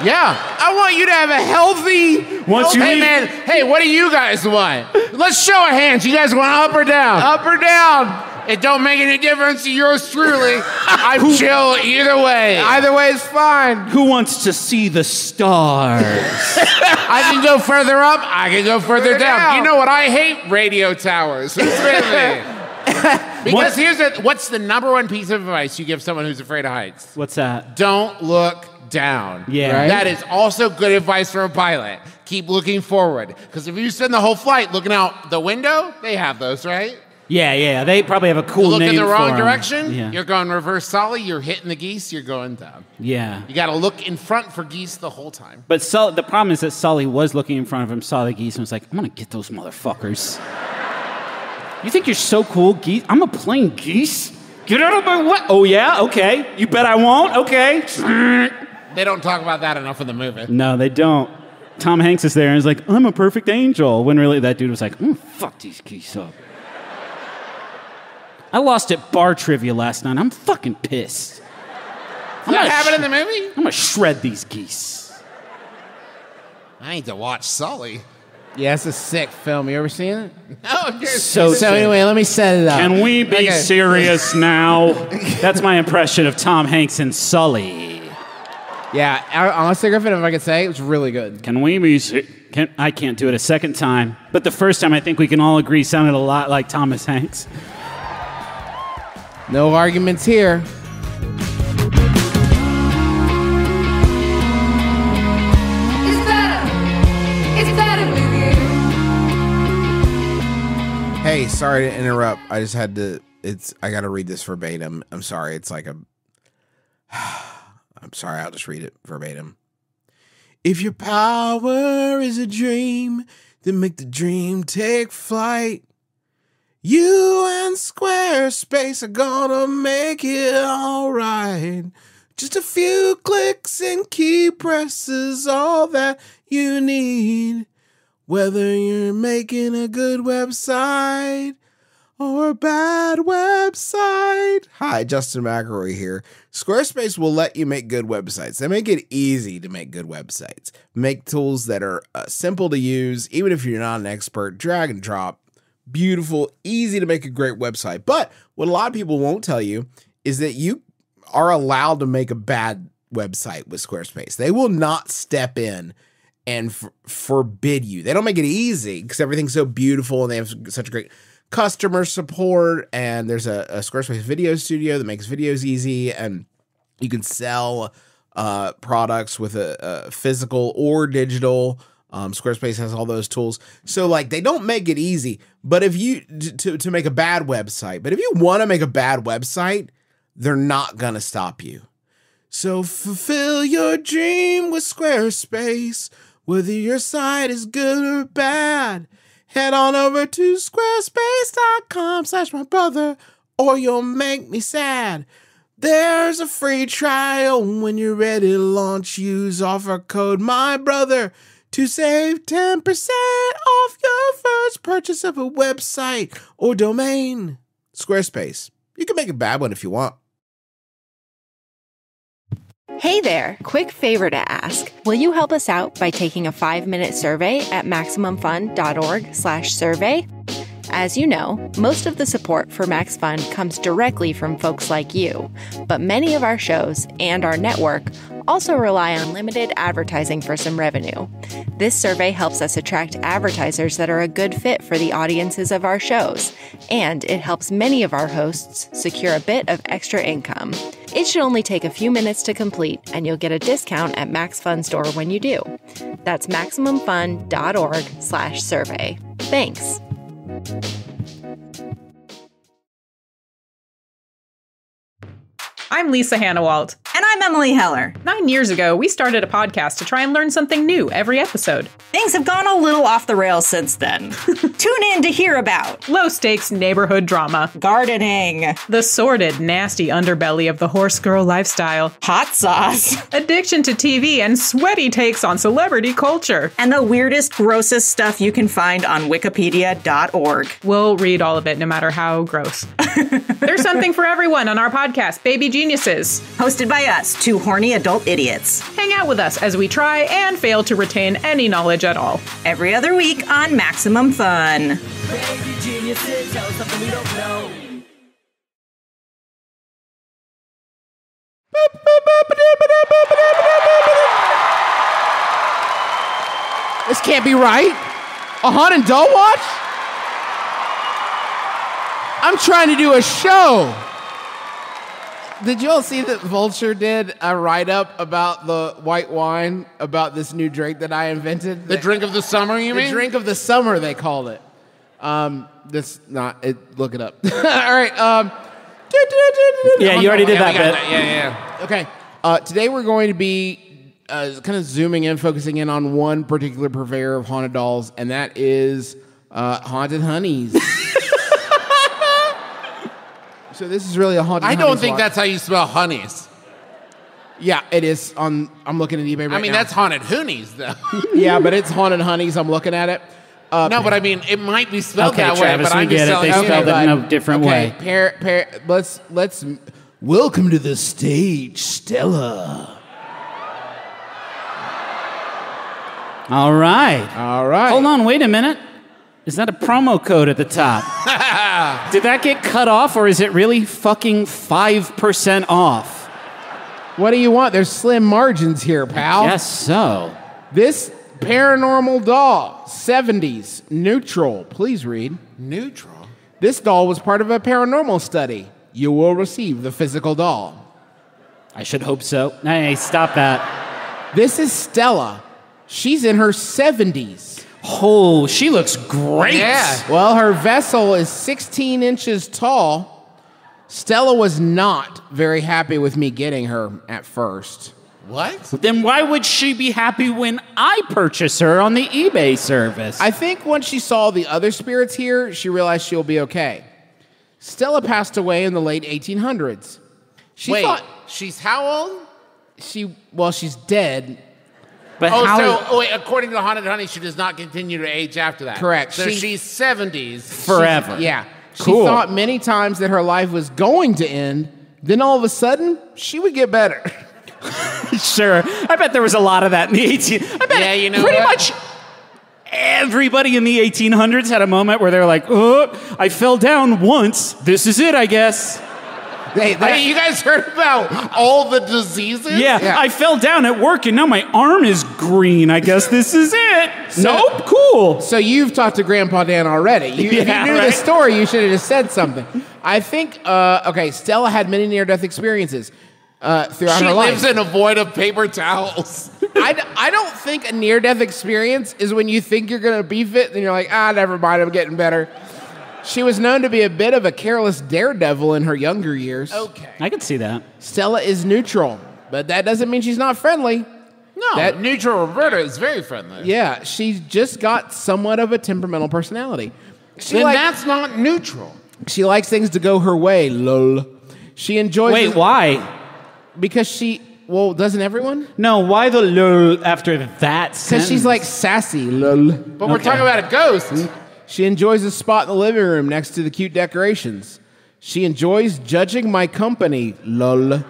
yeah.
I want you to have a healthy,
Once you
Hey man, hey, what do you guys want? Let's show of hands. You guys want up or down?
up or down.
It don't make any difference to yours truly. I'm chill either way.
Either way is fine.
Who wants to see the stars? [LAUGHS]
I can go further up. I can go further
Further
down.
down.
You know what? I hate radio towers. Really. [LAUGHS] because
What-
here's the, what's the number one piece of advice you give someone who's afraid of heights?
What's that?
Don't look down.
Yeah. Right.
That is also good advice for a pilot. Keep looking forward. Because if you spend the whole flight looking out the window, they have those, right?
Yeah, yeah. They probably have a cool
You look
name
in the wrong direction,
Yeah.
you're going reverse Sully, you're hitting the geese, you're going down.
yeah.
You got to look in front for geese the whole time.
But Sul- the problem is that Sully was looking in front of him, saw the geese, and was like, I'm gonna get those motherfuckers. You think you're so cool, geese? I'm a plane geese? Get out of my way. Oh, yeah? Okay. You bet I won't? Okay. [CLEARS THROAT]
They don't talk about that enough in the movie.
No, they don't. Tom Hanks is there and is like, I'm a perfect angel. When really that dude was like, I'm gonna fuck these geese up. I lost at bar trivia last night. I'm fucking pissed. I'm
That
gonna,
happened in the movie?
I'm gonna shred these geese.
I need to watch Sully.
Yeah, it's a sick film. You ever seen it?
No, I'm.
So,
So anyway, let me set it up.
Can we be
Okay.
serious [LAUGHS] now? That's my impression of Tom Hanks and Sully.
Yeah, I- honestly, Griffin, if I could say, it was really good.
Can we be? se- Can, I can't do it a second time, but the first time I think we can all agree sounded a lot like Thomas Hanks.
No arguments here.
It's better. It's better with you.
Hey, sorry to interrupt. I just had to. It's. I got to read this verbatim. I'm sorry. It's like a. [SIGHS] I'm sorry. I'll just read it verbatim. If your power is a dream, then make the dream take flight. You and Squarespace are gonna make it all right. Just a few clicks and key presses, all that you need. Whether you're making a good website or a bad website. Hi, Justin McElroy here. Squarespace will let you make good websites. They make it easy to make good websites. Make tools that are uh, simple to use, even if you're not an expert. Drag and drop. Beautiful, easy to make a great website. But what a lot of people won't tell you is that you are allowed to make a bad website with Squarespace. They will not step in and forbid you. They don't make it easy because everything's so beautiful and they have such great customer support. And there's a, a Squarespace video studio that makes videos easy, and you can sell uh, products with a, a physical or digital. Um, Squarespace has all those tools, so like they don't make it easy. But if you to to make a bad website, but if you want to make a bad website, they're not gonna stop you. So fulfill your dream with Squarespace. Whether your site is good or bad, head on over to squarespace.com slash my brother or you'll make me sad. There's a free trial when you're ready to launch. Use offer code my brother to save 10% off your first purchase of a website or domain. Squarespace. You can make a bad one if you want.
Hey there! Quick favor to ask. Will you help us out by taking a five-minute survey at MaximumFun.org/survey? As you know, most of the support for Max Fun comes directly from folks like you, but many of our shows and our network also rely on limited advertising for some revenue. This survey helps us attract advertisers that are a good fit for the audiences of our shows, and it helps many of our hosts secure a bit of extra income. It should only take a few minutes to complete, and you'll get a discount at Max Fun Store when you do. That's maximumfun.org/survey. Thanks. Thank you.
I'm Lisa Hanawalt.
And I'm Emily Heller.
Nine years ago, we started a podcast to try and learn something new every episode.
Things have gone a little off the rails since then. [LAUGHS] Tune in to hear about
Low stakes neighborhood drama,
gardening,
the sordid, nasty underbelly of the horse girl lifestyle,
hot sauce, [LAUGHS]
addiction to TV, and sweaty takes on celebrity culture.
and the weirdest, grossest stuff you can find on wikipedia.org.
We'll read all of it no matter how gross. [LAUGHS] There's something for everyone on our podcast, Baby Geniuses.
Hosted by us, two horny adult idiots.
Hang out with us as we try and fail to retain any knowledge at all.
Every other week on Maximum Fun.
This can't be right. A haunted doll watch? I'm trying to do a show. Did you all see that Vulture did a write up about the white wine, about this new drink that I invented?
The drink of the summer, you
the
mean?
The drink of the summer, they called it. Um, this not it. Look it up. [LAUGHS] all right. Um,
Yeah, you already did
Yeah,
that
we
bit.
that. Yeah, yeah.
Okay. Uh, today we're going to be uh, kind of zooming in, focusing in on one particular purveyor of haunted dolls, and that is uh, Haunted Honeys. [LAUGHS] so this is really a haunted.
I don't think
watch.
that's how you spell honeys.
Yeah, it is. On I'm looking at eBay right
I mean,
now.
that's haunted hoonies, though. [LAUGHS]
yeah, but it's haunted honeys. I'm looking at it. Uh,
no, but I mean, it might be spelled
Okay,
that
Travis,
way, but
we
I'm
get
just
it. They
you.
spelled it in a different
okay,
way.
Pair, pair, let's let's welcome to the stage, Stella.
All right.
All right.
Hold on, wait a minute. Is that a promo code at the top? [LAUGHS] Did that get cut off or is it really fucking 5% off?
What do you want? There's slim margins here, pal.
Yes, so.
This paranormal doll, 70s, neutral. Please read.
Neutral.
This doll was part of a paranormal study. You will receive the physical doll.
I should hope so. Hey, stop that.
This is Stella. She's in her 70s.
Oh, she looks great.
Yeah.
Well, her vessel is 16 inches tall. Stella was not very happy with me getting her at first.
What?
Then why would she be happy when I purchase her on the eBay service?
I think once she saw the other spirits here, she realized she'll be okay. Stella passed away in the late 1800s. She
Wait,
thought
she's how old?
she, well, she's dead.
But
Oh,
how?
so oh, wait, according to Haunted Honey, she does not continue to age after that.
Correct.
So
She-
she's 70s.
forever.
Yeah.
Cool.
She thought many times that her life was going to end. Then all of a sudden, she would get better. [LAUGHS]
Sure. I bet there was a lot of that in the 18. I bet
Yeah, you know
pretty
what?
much everybody in the 1800s had a moment where they're like, "Oh, I fell down once. This is it, I guess."
They,
I you guys heard about all the diseases?
Yeah, I fell down at work and now my arm is green. I guess this is it. nope, cool.
So you've talked to Grandpa Dan already. You, if you
Yeah,
knew the story, you should have just said something. I think, uh, okay, Stella had many near-death experiences uh, throughout
She
her life.
lives in a void of paper towels. [LAUGHS]
I, d- I don't think a near-death experience is when you think you're going to be fit and you're like, ah, never mind, I'm getting better. She was known to be a bit of a careless daredevil in her younger years.
Okay.
I can see that.
Stella is neutral, but that doesn't mean she's not friendly.
No,
That-
neutral Roberta is very friendly.
Yeah, she's just got somewhat of a temperamental personality. She,
Then
like-
that's not neutral.
she likes things to go her way, lol. She enjoys
Wait, why?
because she well, doesn't everyone?
No, why the lol after that?
Because she's like sassy, lol.
But we're talking about a ghost.
She enjoys a spot in the living room next to the cute decorations. She enjoys judging my company, lol.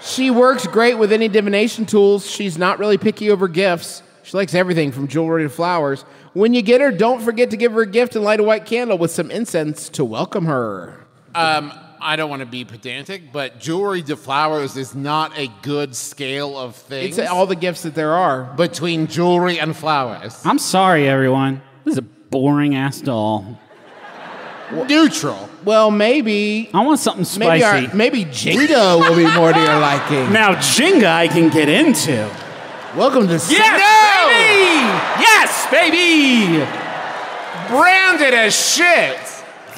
She works great with any divination tools. She's not really picky over gifts. She likes everything from jewelry to flowers. When you get her, don't forget to give her a gift and light a white candle with some incense to welcome her.
Um, I don't want to be pedantic, but jewelry to flowers is not a good scale of things
It's all the gifts that there are.
between jewelry and flowers.
I'm sorry, everyone. This is a boring ass doll.
Neutral.
Well, maybe
I want something
maybe
spicy.
our, maybe Jingo will be more to your liking.
now, Jenga, I can get into.
Welcome to
Yes, baby! Yes, baby!
Branded as shit.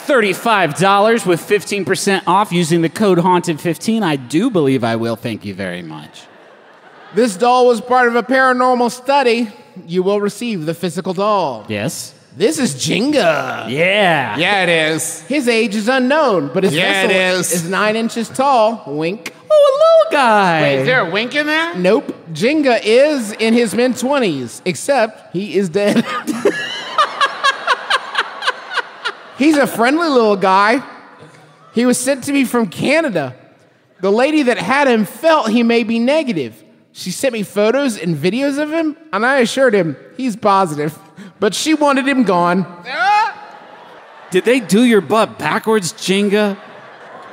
$35 with 15% off using the code HAUNTED15. I do believe I will. Thank you very much.
This doll was part of a paranormal study. You will receive the physical doll.
Yes?
This is Jenga.
Yeah.
Yeah, it is.
His age is unknown, but his
Yeah, it
vessel
is.
is nine inches tall. Wink.
Oh, a little guy.
Wait, is there a wink in there?
Nope. Jenga is in his mid 20s, except he is dead. [LAUGHS] He's a friendly little guy. He was sent to me from Canada. The lady that had him felt he may be negative. She sent me photos and videos of him, and I assured him he's positive, [LAUGHS] but she wanted him gone.
Did they do your butt backwards, Jenga?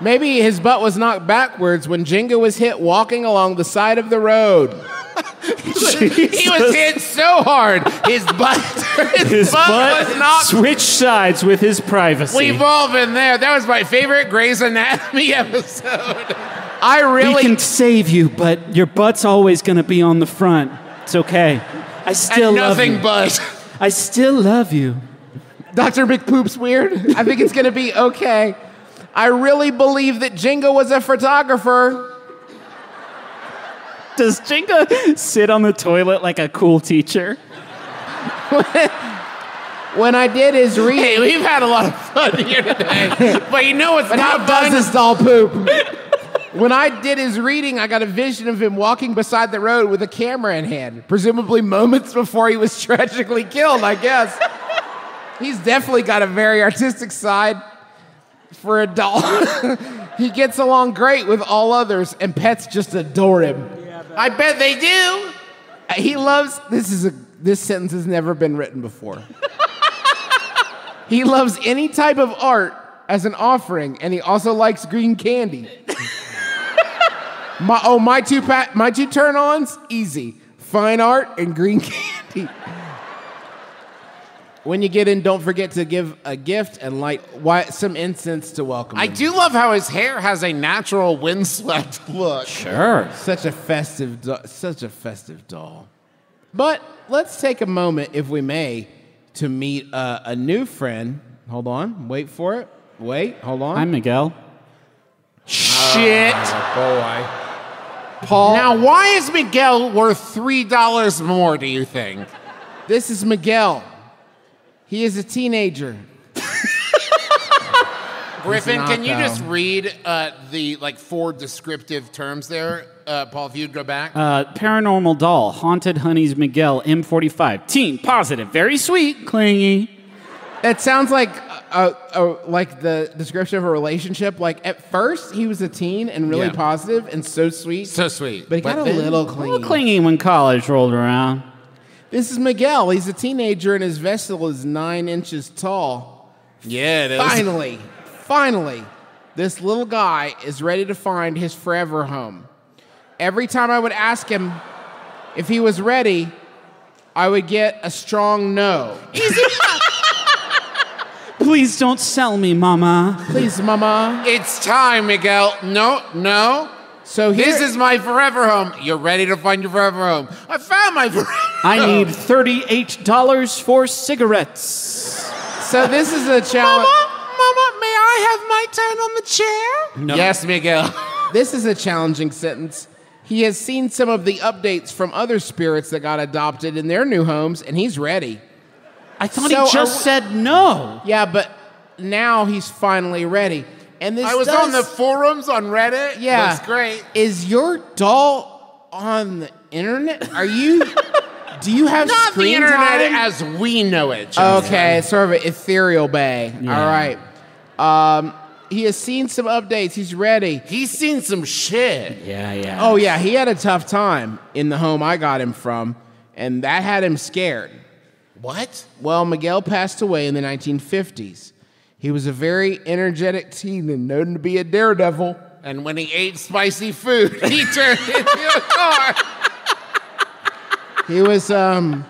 Maybe his butt was knocked backwards when Jenga was hit walking along the side of the road. [LAUGHS]
He was hit so hard, his butt, [LAUGHS] his,
His
butt,
butt
was
switched sides with his privacy.
We've all been there. That was my favorite Grey's Anatomy [LAUGHS] episode.
I
we
really
can save you, but your butt's always going to be on the front. It's okay. I still
and
love
nothing
you.
but.
I still love you.
Dr. McPoop's weird. I think it's going to be okay. I really believe that Jenga was a photographer.
Does Jenga sit on the toilet like a cool teacher? [LAUGHS]
When I did his reading,
Hey, we've had a lot of fun here today. [LAUGHS] But you know what's
but how
not
does this doll poop? When I did his reading, I got a vision of him walking beside the road with a camera in hand, presumably moments before he was [LAUGHS] tragically killed, I guess. He's definitely got a very artistic side for a doll. [LAUGHS] he gets along great with all others, and pets just adore him.
I bet they do.
He loves this is a this sentence has never been written before. [LAUGHS] he loves any type of art as an offering, and he also likes green candy. My oh my two pa- my two turn-ons easy fine art and green [LAUGHS] candy. When you get in, don't forget to give a gift and light wi- some incense to welcome.
I
him.
do love how his hair has a natural windswept [LAUGHS] look.
Sure.
Such a festive, do- such a festive doll. But let's take a moment, if we may, to meet uh, a new friend. Hold on, wait for it. Wait, hold on.
I'm Miguel.
Shit.
boy. Paul.
Now, why is Miguel worth three dollars more? Do you think?
this is Miguel. He is a teenager. [LAUGHS]
Griffin,
not,
can you
though.
just read uh, the like four descriptive terms there, uh, Paul? If you'd go back.
Uh, paranormal doll, haunted honeys Miguel, M45. Teen, positive, very sweet, clingy.
It sounds like a, a like the description of a relationship. Like at first, he was a teen and really
Yeah.
positive and so sweet.
So sweet.
but he got a
then-
little
A
clingy.
little clingy when college rolled around.
This is Miguel. He's a teenager, and his vessel is nine inches tall.
Yeah, it is.
Finally, finally, this little guy is ready to find his forever home. Every time I would ask him if he was ready, I would get a strong no.
Please don't sell me, Mama.
Please, mama.
It's time, Miguel. No, no.
So here,
This is my forever home. You're ready to find your forever home. I found my forever [LAUGHS]
I need $38 for cigarettes.
so this is a challenge.
Mama, may I have my turn on the chair?
No.
Yes, Miguel. [LAUGHS]
This is a challenging sentence. He has seen some of the updates from other spirits that got adopted in their new homes, and he's ready.
I thought
So
he just
are we-
said no.
Yeah, but now he's finally ready. And this
I was
does-
on the forums on Reddit.
Yeah.
that's great.
Is your doll on the internet? Are you? do you have
Not the
screen
internet
time?
as we know it. Justin.
Okay, sort of an ethereal bay. All right. Um, he has seen some updates. He's ready.
He's seen some shit.
Yeah, yeah.
Oh yeah, he had a tough time in the home I got him from, and that had him scared.
What?
Well, Miguel passed away in the 1950s. He was a very energetic teen and known to be a daredevil.
And when he ate spicy food, [LAUGHS] he turned into a car.
He was um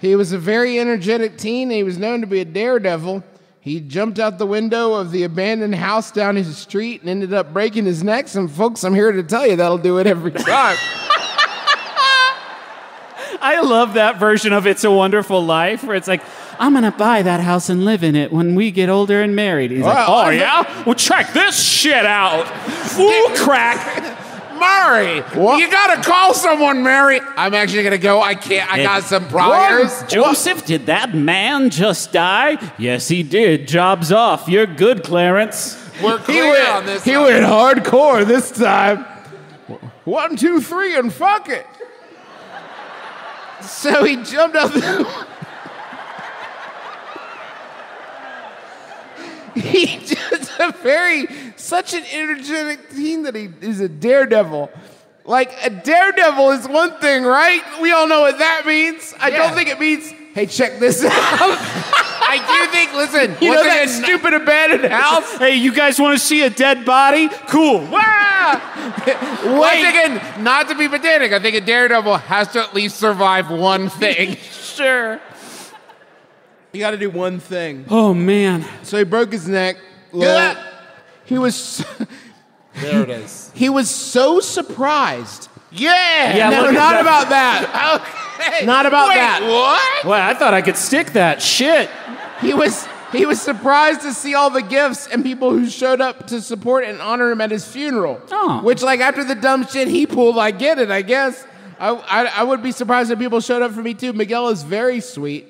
he was a very energetic teen and he was known to be a daredevil. He jumped out the window of the abandoned house down his street and ended up breaking his neck. Some folks, I'm here to tell you that'll do it every time. [LAUGHS]
I love that version of It's a Wonderful Life where it's like, I'm going to buy that house and live in it when we get older and married. He's like, oh, yeah? Well, check this shit out. Ooh, crack.
Murray, you gotta call someone, Mary. I'm actually gonna go. I can't. I got some priors.
Joseph, did that man just die? Yes, he did. Job's off. You're good, Clarence.
We're clear on this.
he
one.
went hardcore this time. One, two, three, and fuck it. So he jumped out the. [LAUGHS] he just a very such an energetic teen that he is a daredevil. Like a daredevil is one thing, right? We all know what that means. I
Yeah.
don't think it means. Hey, check this [LAUGHS] out.
I do think. Listen,
you know that
again,
stupid abandoned house?
Hey, you guys want to see a dead body? Cool. [LAUGHS]
Once again, not to be pedantic, I think a daredevil has to at least survive one [LAUGHS] thing.
Sure.
You got to do one thing.
Oh, man.
So he broke his neck.
Yeah.
He was
there it is.
he was so surprised.
Yeah.
Yeah,
no,
look at
not
that.
about that.
Okay.
Not about
Wait,
that.
What?
Well, I thought I could stick that. Shit.
He was he was surprised to see all the gifts and people who showed up to support and honor him at his funeral.
Oh.
Which, like, after the dumb shit he pulled, I get it. I guess I, I I would be surprised if people showed up for me too. Miguel is very sweet.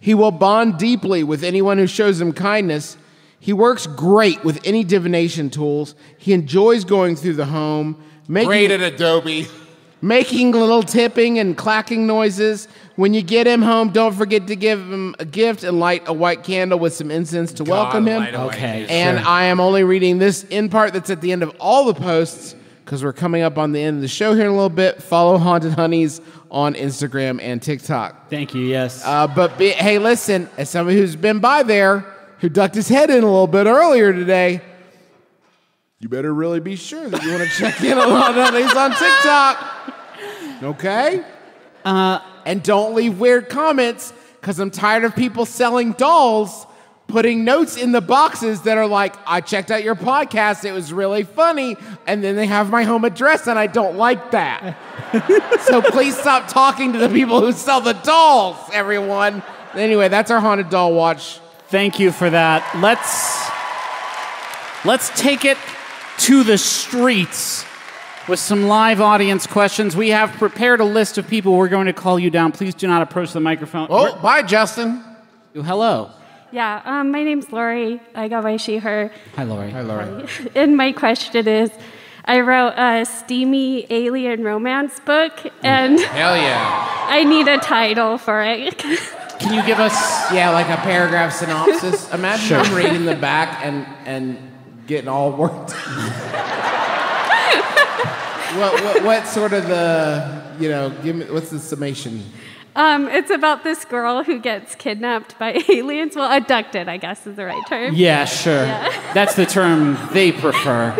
He will bond deeply with anyone who shows him kindness. He works great with any divination tools. He enjoys going through the home, making
Great at Adobe.
making little tipping and clacking noises. When you get him home, don't forget to give him a gift and light a white candle with some incense to welcome him.
light a white
Okay.
And I am only reading this in part that's at the end of all the posts because we're coming up on the end of the show here in a little bit. Follow Haunted Honeys on Instagram and TikTok.
Thank you. Yes.
Uh, but be, hey, listen, as somebody who's been by there, who ducked his head in a little bit earlier today, you better really be sure that you want to check in on Haunted Honeys on TikTok. Okay? Uh, and don't leave weird comments because I'm tired of people selling dolls, putting notes in the boxes that are like, I checked out your podcast, it was really funny, and then they have my home address, and I don't like that. [LAUGHS] so please stop talking to the people who sell the dolls, everyone. Anyway, that's our haunted doll watch.
Thank you for that. Let's let's take it to the streets with some live audience questions. We have prepared a list of people we're going to call you down. Please do not approach the microphone.
Oh, bye, Justin.
hello.
Yeah, um, my name's Lori. I go by she, her.
Hi, Lori. Hi,
Laura. [LAUGHS]
And my question is I wrote a steamy alien romance book, and
Hell yeah. [LAUGHS]
I need a title for it. [LAUGHS]
Can you give us?
Yeah, like a paragraph synopsis. Imagine
Sure.
I'm reading the back and and getting all worked. [LAUGHS] what, what what sort of the you know? Give me what's the summation?
Um, it's about this girl who gets kidnapped by [LAUGHS] aliens. Well, abducted, I guess is the right term.
Yeah, sure.
Yeah. [LAUGHS]
That's the term they prefer.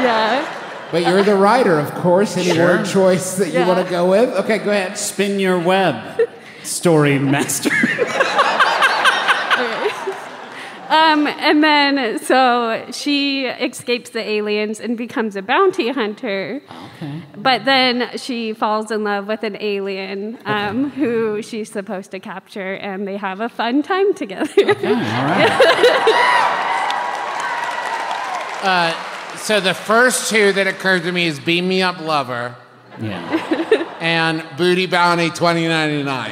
Yeah.
But you're the writer, of course. Any
Sure.
word choice that you want to go with? Okay, go ahead.
Spin your web, story master.
Um, and then so she escapes the aliens and becomes a bounty hunter.
Okay.
But then she falls in love with an alien um, who she's supposed to capture, and they have a fun time together. [LAUGHS]
Uh, so the first two that occurred to me is Beam Me Up Lover
Yeah.
and Booty Bounty 2099.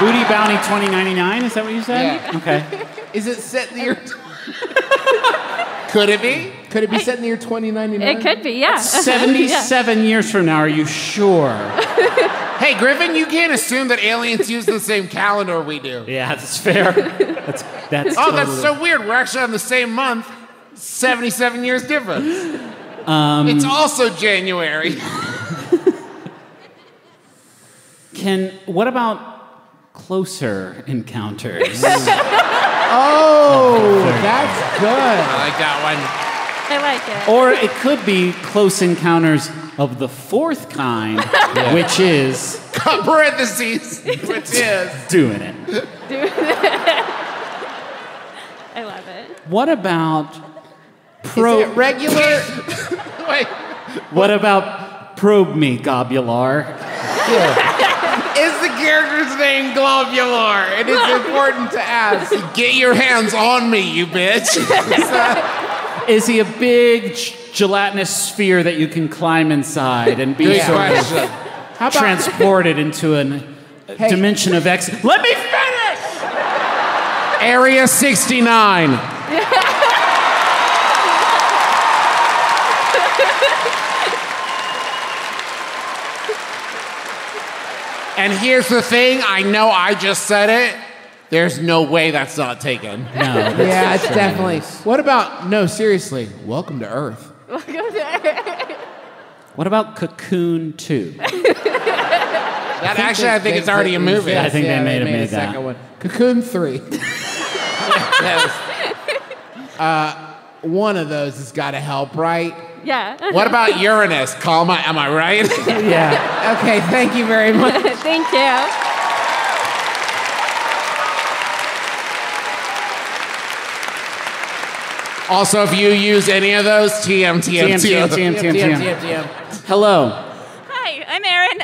Booty Bounty 2099, is that what you said?
Yeah.
Okay.
Is it set in the year? [LAUGHS]
Could it be?
Could it be set in the year 2099?
it could be, yeah. [LAUGHS]
77 years from now, are you sure? [LAUGHS]
Hey, Griffin, you can't assume that aliens use the same calendar we do.
Yeah, that's fair. That's that's
Oh, that's so weird. We're actually on the same month, 77 years difference.
Um,
It's also January.
Can what about closer encounters?
Oh, that's good.
I like that one.
I like it.
or it could be close encounters of the fourth kind, [LAUGHS] which is [LAUGHS]
parentheses, which is.
doing it. Doing it. [LAUGHS]
I love it.
What about
Is
pro?
it regular?
Wait.
What about probe me, Gobular?
Is the character's name Globular?
It is [LAUGHS] important to ask.
Get your hands on me, you bitch. [LAUGHS]
Is he a big g- gelatinous sphere that you can climb inside and be
Good
sort of
question.
How about
transported into an a
Hey.
dimension of X? Let me finish.
Area 69. [LAUGHS] and here's the thing I know I just said it. There's no way that's not taken.
No. that's-
Yeah, it's definitely. What about no? Seriously, welcome to Earth. Welcome to Earth.
What about Cocoon 2?
That actually, I think
They-
it's already a
they-
movie.
I think they
yeah,
may have
made
made
a
that.
second one. Cocoon three. [LAUGHS] [LAUGHS]
Yes.
Uh, one of those has got to help, right?
Yeah.
What about [LAUGHS] Uranus? Call my, am I right? [LAUGHS]
Yeah.
Okay, thank you very much. [LAUGHS]
Thank you.
also, if you use any of those, TM, TM,
TM,
TM.
TM, TM,
TM,
TM.
TM, TM.
Hello.
Hi, I'm Erin.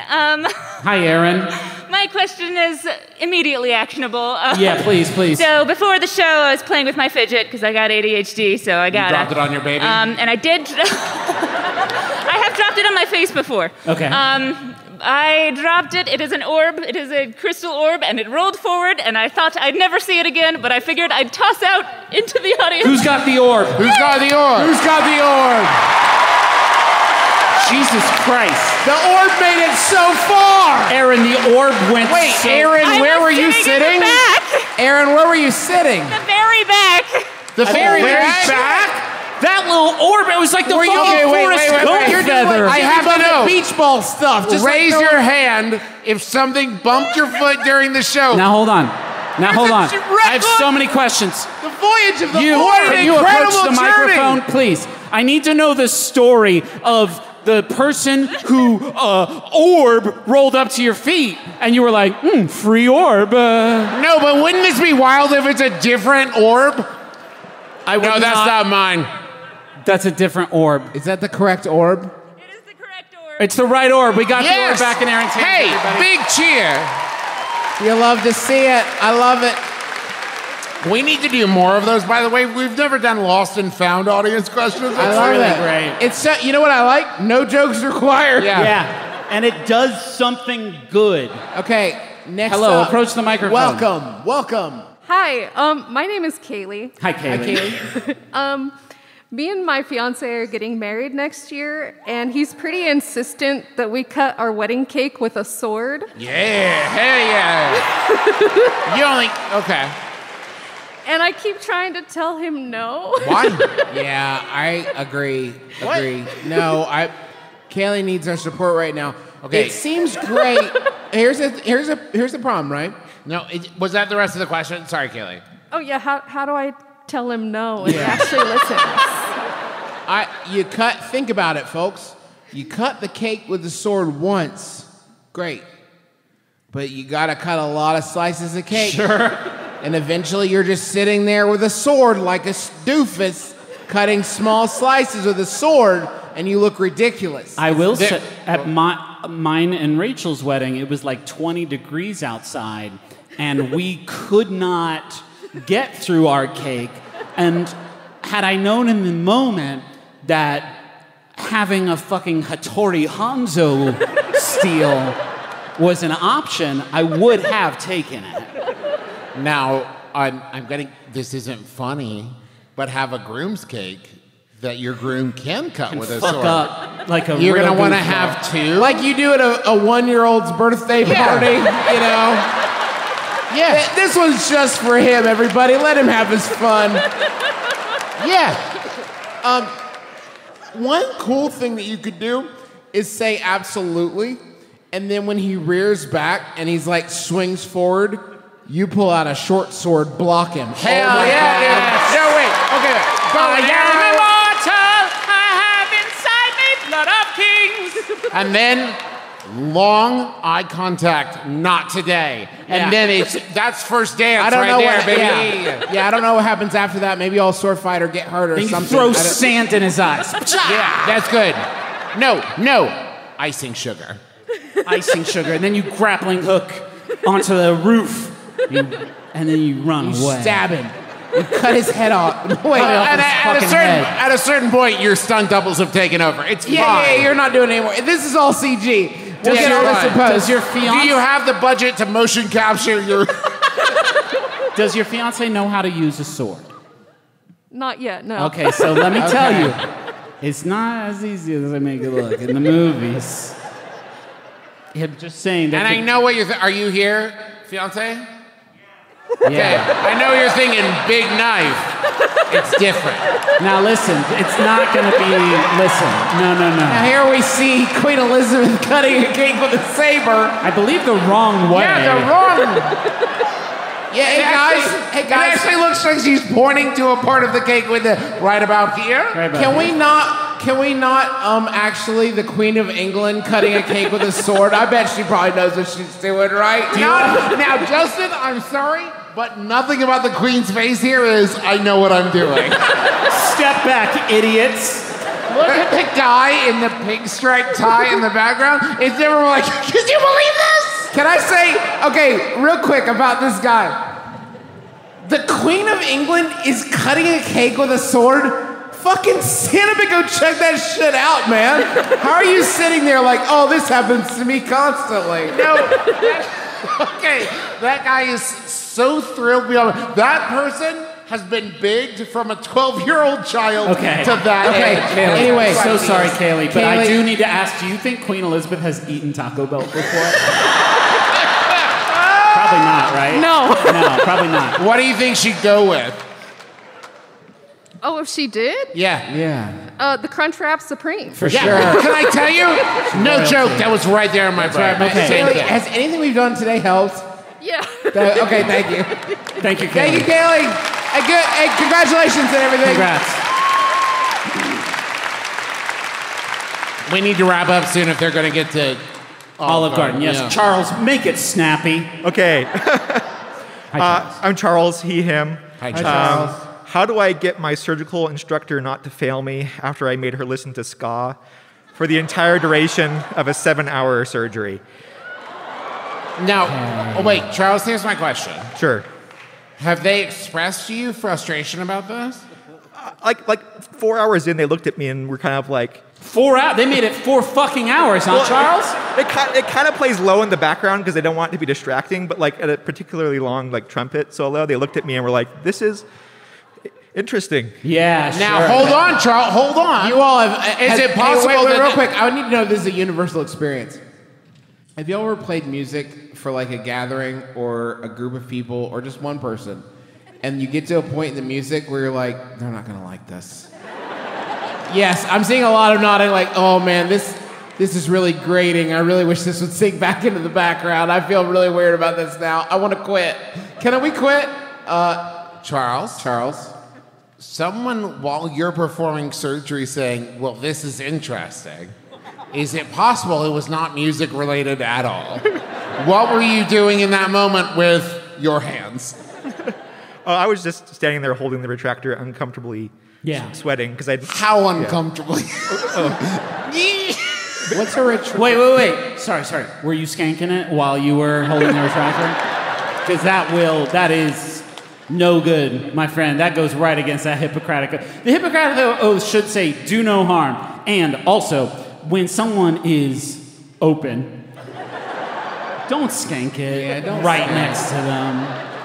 Um,
Hi, Aaron.
My question is immediately actionable. Uh,
Yeah, please, please.
So before the show, I was playing with my fidget because I got ADHD, so I got
dropped it on your baby?
Um, and I did. [LAUGHS] I have dropped it on my face before.
Okay.
Um, I dropped it. It is an orb. It is a crystal orb, and it rolled forward. And I thought I'd never see it again, but I figured I'd toss out into the audience.
Who's got the orb?
Who's got the orb?
Who's got the orb?
Jesus Christ.
The orb made it so far.
Aaron, the orb went
Wait,
so-
Aaron,
I
where were you
sitting in
sitting?
the back,
Aaron, where were you sitting?
the very back.
The very
very
back?
That little orb, it was like the
Were you-
fucking
okay, wait,
Forrest
wait, wait, wait. You're
feather.
I have to
Jimmy
know.
beach ball stuff. Just
Raise
like
your hand if something bumped your foot during the show.
now hold on. Now hold on. I have so many questions.
the voyage of the
You,
orb.
can you approach the microphone, please? I need to know the story of the person who uh, orb rolled up to your feet, and you were like, hmm, free orb. Uh,
No, but wouldn't this be wild if it's a different orb?
I
No, that's not mine.
That's a different orb.
Is that the correct orb?
It is the correct orb.
It's the right orb. We got the orb back in Aaron's hands.
Hey,
everybody.
big cheer.
You love to see it. I love it.
We need to do more of those. By the way, we've never done lost and found audience questions.
I
It's
love
really
it.
great.
It's so, you know what I like? No jokes required.
Yeah.
Yeah, and it does something good.
Okay. Next.
Hello,
up.
approach the microphone.
Welcome. Welcome.
Hi, um, my name is Kaylee.
Hi,
Hi,
Kaylee.
Kaylee. [LAUGHS]
Um, Me and my fiance are getting married next year, and he's pretty insistent that we cut our wedding cake with a sword.
Yeah, hell yeah. [LAUGHS] you only okay.
And I keep trying to tell him no.
Why? [LAUGHS]
Yeah, I agree. Agree. No, I. Kaylee needs our support right now.
Okay.
It seems great. here's a here's a here's the problem, right?
No, it, was that the rest of the question? Sorry, Kaylee.
Oh yeah, how how do I tell him no and he actually listens? [LAUGHS]
I you cut. Think about it, folks. You cut the cake with the sword once, great. But you gotta cut a lot of slices of cake. Sure. [LAUGHS] And eventually, you're just sitting there with a sword like a doofus, cutting small slices with a sword, and you look ridiculous.
I will say, at my, mine and Rachel's wedding, it was like 20 degrees outside, and we could not get through our cake. And had I known in the moment that having a fucking Hattori Hanzo steel was an option, I would have taken it.
Now, I'm, I'm getting this isn't funny, but have a groom's cake that your groom can cut with a sword.
up like a
You're gonna want to have two.
like you do at a, a one-year-old's birthday
Yeah.
party, you know. Yeah, this one's just for him. Everybody, let him have his fun. Yeah. Um, one cool thing that you could do is say absolutely, and then when he rears back and he's like swings forward, you pull out a short sword, block him.
Oh Hell
Oh my
yeah,
God.
yeah. No, wait. Okay. Go
I am immortal. I have inside me blood of kings. [LAUGHS]
And then long eye contact, not today. And
Yeah.
then it's that's first dance
I don't
right
know
there,
what,
baby.
Yeah. yeah, I don't know what happens after that. Maybe I'll sword fight or get hurt or
And you
something.
throw sand in his eyes. [LAUGHS]
Yeah, that's good. No, no, icing sugar.
icing sugar, and then you grappling hook onto the roof, You- and then you run
You
away.
stab him. You cut his head off. [LAUGHS] Wait,
Uh,
off
and
his
at, at a certain
head.
at a certain point, your stunt doubles have taken over. It's
Yeah,
fine.
yeah, you're not doing it anymore. This is all CG. We'll
Does
get
your-
all this in.
Does your
Do you have the budget to motion capture your? [LAUGHS]
does your fiance know how to use a sword?
Not yet, no.
Okay, so let me [LAUGHS] tell you, it's not as easy as I make it look in the movies. I'm just saying that.
And I know what you're. Th- are you here, fiance? [LAUGHS]
Yeah.
I know you're thinking big knife. It's different.
Now listen, it's not going to be. Listen, no, no, no.
Now here we see Queen Elizabeth [LAUGHS] cutting a cake with a saber.
I believe the wrong way.
Yeah, they're wrong.
Yeah, hey guys, hey
It actually looks like she's pointing to a part of the cake with it right about here.
Right about
Can
here.
we not? Can we not? Um, actually, the Queen of England cutting a cake with a sword. I bet she probably knows what she's doing, right?
Now, now, Justin, I'm sorry, but nothing about the queen's face here is I know what I'm doing.
Step back, idiots.
Look at the guy in the pink striped tie in the background. It's never like, can you believe this?
Can I say, okay, real quick about this guy? The Queen of England is cutting a cake with a sword. Fucking stand up and go check that shit out, man. How are you sitting there like, oh, this happens to me constantly?
No. that- okay, that guy is so thrilled beyond. That person has been bigged from a 12 year old child
Okay.
to that
Okay,
age.
Kaylee. Anyway,
so sorry, Kaylee, but I do need to ask: Do you think Queen Elizabeth has eaten Taco Bell before? Probably not, right?
No.
no, probably not. [LAUGHS]
What do you think she'd go with?
Oh, if she did?
Yeah.
Yeah.
Uh, the Crunchwrap Supreme.
For
Yeah.
sure.
Can I tell you? No joke. That was right there in my brain.
Okay.
Same
Kaylee,
thing.
has anything we've done today helped?
Yeah.
That- okay, thank you.
Thank you, Kaylee.
Thank you, Kaylee. Hey, good, hey, congratulations and everything.
Congrats.
We need to wrap up soon if they're going to get to
Olive Garden. Yes,
Yeah.
Charles, make it snappy.
Okay. [LAUGHS]
Hi,
Uh,
Charles.
I'm Charles, he, him.
Hi,
Hi,
Charles.
Charles.
How do I get my surgical instructor not to fail me after I made her listen to ska for the entire duration of a seven hour surgery?
Now, oh, wait, Charles, here's my question.
Sure.
Have they expressed to you frustration about this?
Like, like four hours in, they looked at me and were kind of like,
Four hours. They made it four fucking hours, huh,
Well,
Charles? [LAUGHS]
It, kind, it kind of plays low in the background because they don't want it to be distracting, but like at a particularly long like trumpet solo, they looked at me and were like, "This is." Interesting.
Yeah.
Now
sure.
hold on, Charles. Hold on.
You all have.
Is
has-
it
hey,
possible
wait, wait,
that
real quick. I would need to know if this is a universal experience. Have you all ever played music for like a gathering or a group of people or just one person, and you get to a point in the music where you're like, they're not gonna like this. yes, I'm seeing a lot of nodding. Like, oh man, this this is really grating. I really wish this would sink [LAUGHS] back into the background. I feel really weird about this now. I want to quit. Can we quit? Uh,
Charles,
Charles.
someone while you're performing surgery saying, "Well, this is interesting." Is it possible it was not music related at all? what were you doing in that moment with your hands?
Oh, I was just standing there holding the retractor, uncomfortably
Yeah.
sweating because I.
How uncomfortably? [LAUGHS]
What's a retractor?
Wait, wait, wait. Sorry, sorry. Were you skanking it while you were holding the retractor? Because that will, that is no good, my friend. That goes right against that Hippocratic oath. The Hippocratic oath should say, do no harm. And also, when someone is open, don't skank it
don't
right
skank.
next to them.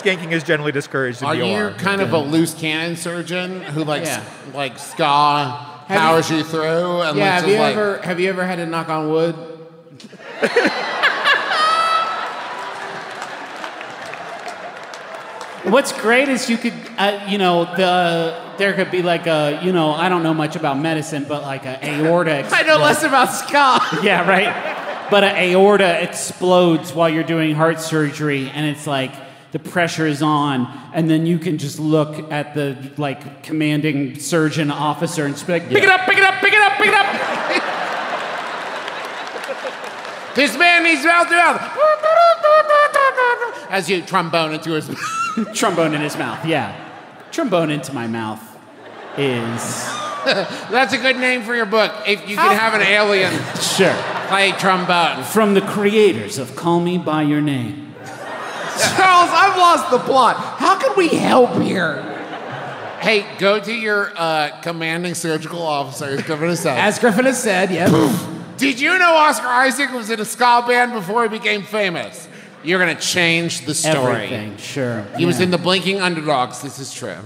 Skanking is generally discouraged in
Are you
OR.
kind of a loose cannon surgeon who likes
Yeah.
like ska powers you, through and
Yeah,
like,
have you
like
ever have you ever had to knock on wood?
What's great is you could, uh, you know, the there could be like a, you know, I don't know much about medicine, but like a aorta. [LAUGHS]
I know less about ska. [LAUGHS]
Yeah, right. But an aorta explodes while you're doing heart surgery, and it's like the pressure is on, and then you can just look at the like commanding surgeon officer and just be like, pick it up, pick it up, pick it up, pick it up. [LAUGHS]
this man needs mouth to mouth as you trombone into his [LAUGHS]
Trombone in his mouth. Yeah, trombone into my mouth is [LAUGHS]
That's a good name for your book. If you can have an alien
sure
play trombone.
from the creators of Call Me by Your Name.
Charles, I've lost the plot. How can we help here?
Hey, go to your uh, commanding surgical officer. As Griffin has said.
As Griffin has said, yes.
Did you know Oscar Isaac was in a ska band before he became famous? You're gonna change the story.
Everything, sure.
He was in the Blinking Underdogs. This is true.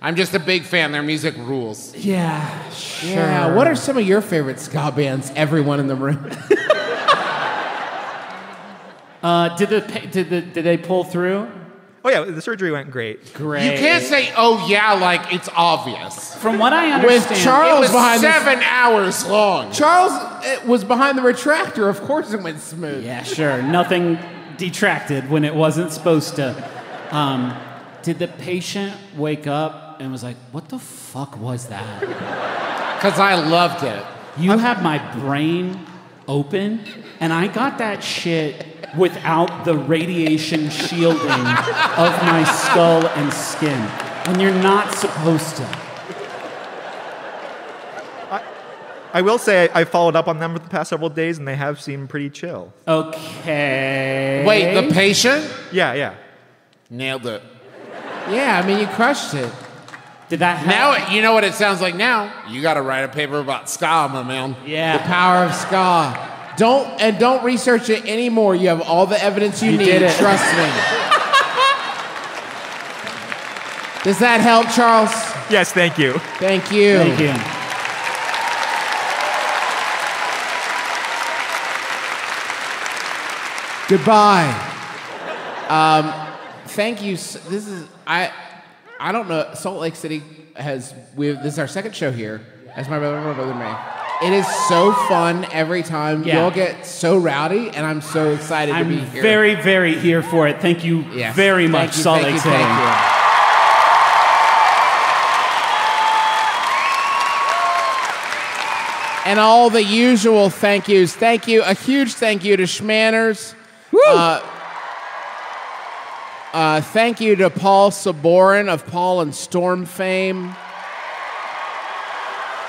I'm just a big fan. Their music rules.
Yeah, sure.
Yeah. What are some of your favorite ska bands? Everyone in the room. [LAUGHS]
Uh, did the did the did they pull through?
Oh yeah, the surgery went great.
Great.
You can't say, "Oh yeah," like it's obvious.
From what I
With
understand,
It
Charles
was
behind the-
seven hours long.
Charles uh, was behind the retractor. Of course, it went smooth.
Yeah, sure. Nothing detracted when it wasn't supposed to. Um, did the patient wake up and was like, "What the fuck was that?" [LAUGHS]
Because I loved it.
You had my brain open, and I got that shit without the radiation shielding of my skull and skin. And you're not supposed to.
I will say I, I followed up on them for the past several days, and they have seemed pretty chill.
Okay.
Wait, the patient
Yeah, yeah.
nailed it.
Yeah, I mean, you crushed it.
Did that help?
Now it- you know what it sounds like. Now you got to write a paper about ska, my man.
Yeah.
The power of ska. Don't and don't research it anymore. You have all the evidence you,
You
need.
did it.
Trust me. Does that help, Charles?
Yes, thank you.
Thank you.
Thank you.
Goodbye. Um, thank you. This is I. I don't know. Salt Lake City has. We this is our second show here. As my brother, my brother May. It is so fun every time.
Yeah.
Y'all get so rowdy, and I'm so excited to be
I'm
here.
very, very here for it. Thank you
Yes.
very
Thank
much,
you,
Salt Lake City.
And all the usual thank yous. Thank you. A huge thank you to Shmanners. Uh, uh, thank you to Paul Sabourin of Paul and Storm fame.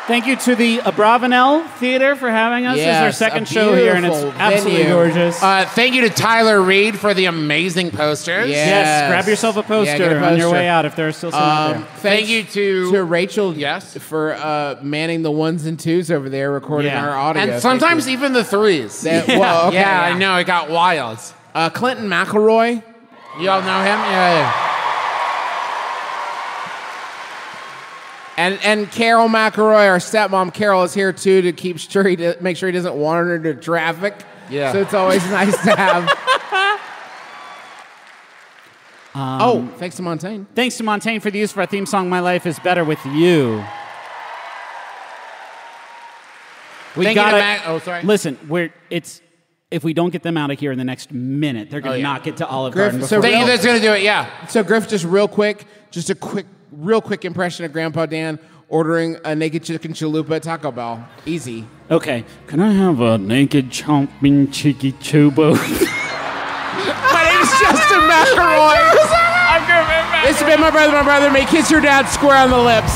Thank you to the Abravanel Theater for having us. this is our second show here, and it's absolutely
venue.
gorgeous.
Uh, thank you to Tyler Reed for the amazing posters.
Yes,
yes.
grab yourself a poster,
Yeah, get a
on your way out if there are still some out
Um,
there.
Thank you to,
to Rachel
Yes.
for uh, manning the ones and twos over there, recording
Yeah.
our audio.
and sometimes even the threes.
That- well, [LAUGHS] okay,
yeah, I know it got wild.
Uh, Clinton McElroy.
You all know him? Yeah, yeah.
And and Carol McElroy, our stepmom Carol, is here too to keep sure he do, make sure he doesn't wander into traffic.
Yeah.
So it's always [LAUGHS] nice to have. Um, oh, thanks to Montaigne.
Thanks to Montaigne for the use of our theme song, My Life is Better With You. We
Thank
gotta,
Mac- oh, sorry.
Listen, we're it's if we don't get them out of here in the next minute, they're gonna
Oh, yeah.
not get to Olive
Griff,
Garden.
so
before-
real-
that's gonna do it. Yeah.
So Griff, just real quick, just a quick, real quick impression of Grandpa Dan ordering a naked chicken chalupa at Taco Bell. Easy.
Okay, can I have a naked chomping cheeky chubo? [LAUGHS]
My name is Justin [LAUGHS] McElroy. This has been my brother, my brother. May kiss your dad square on the lips.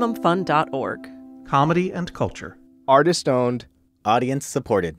MaximumFun.org.
Comedy and culture.
Artist owned, audience supported.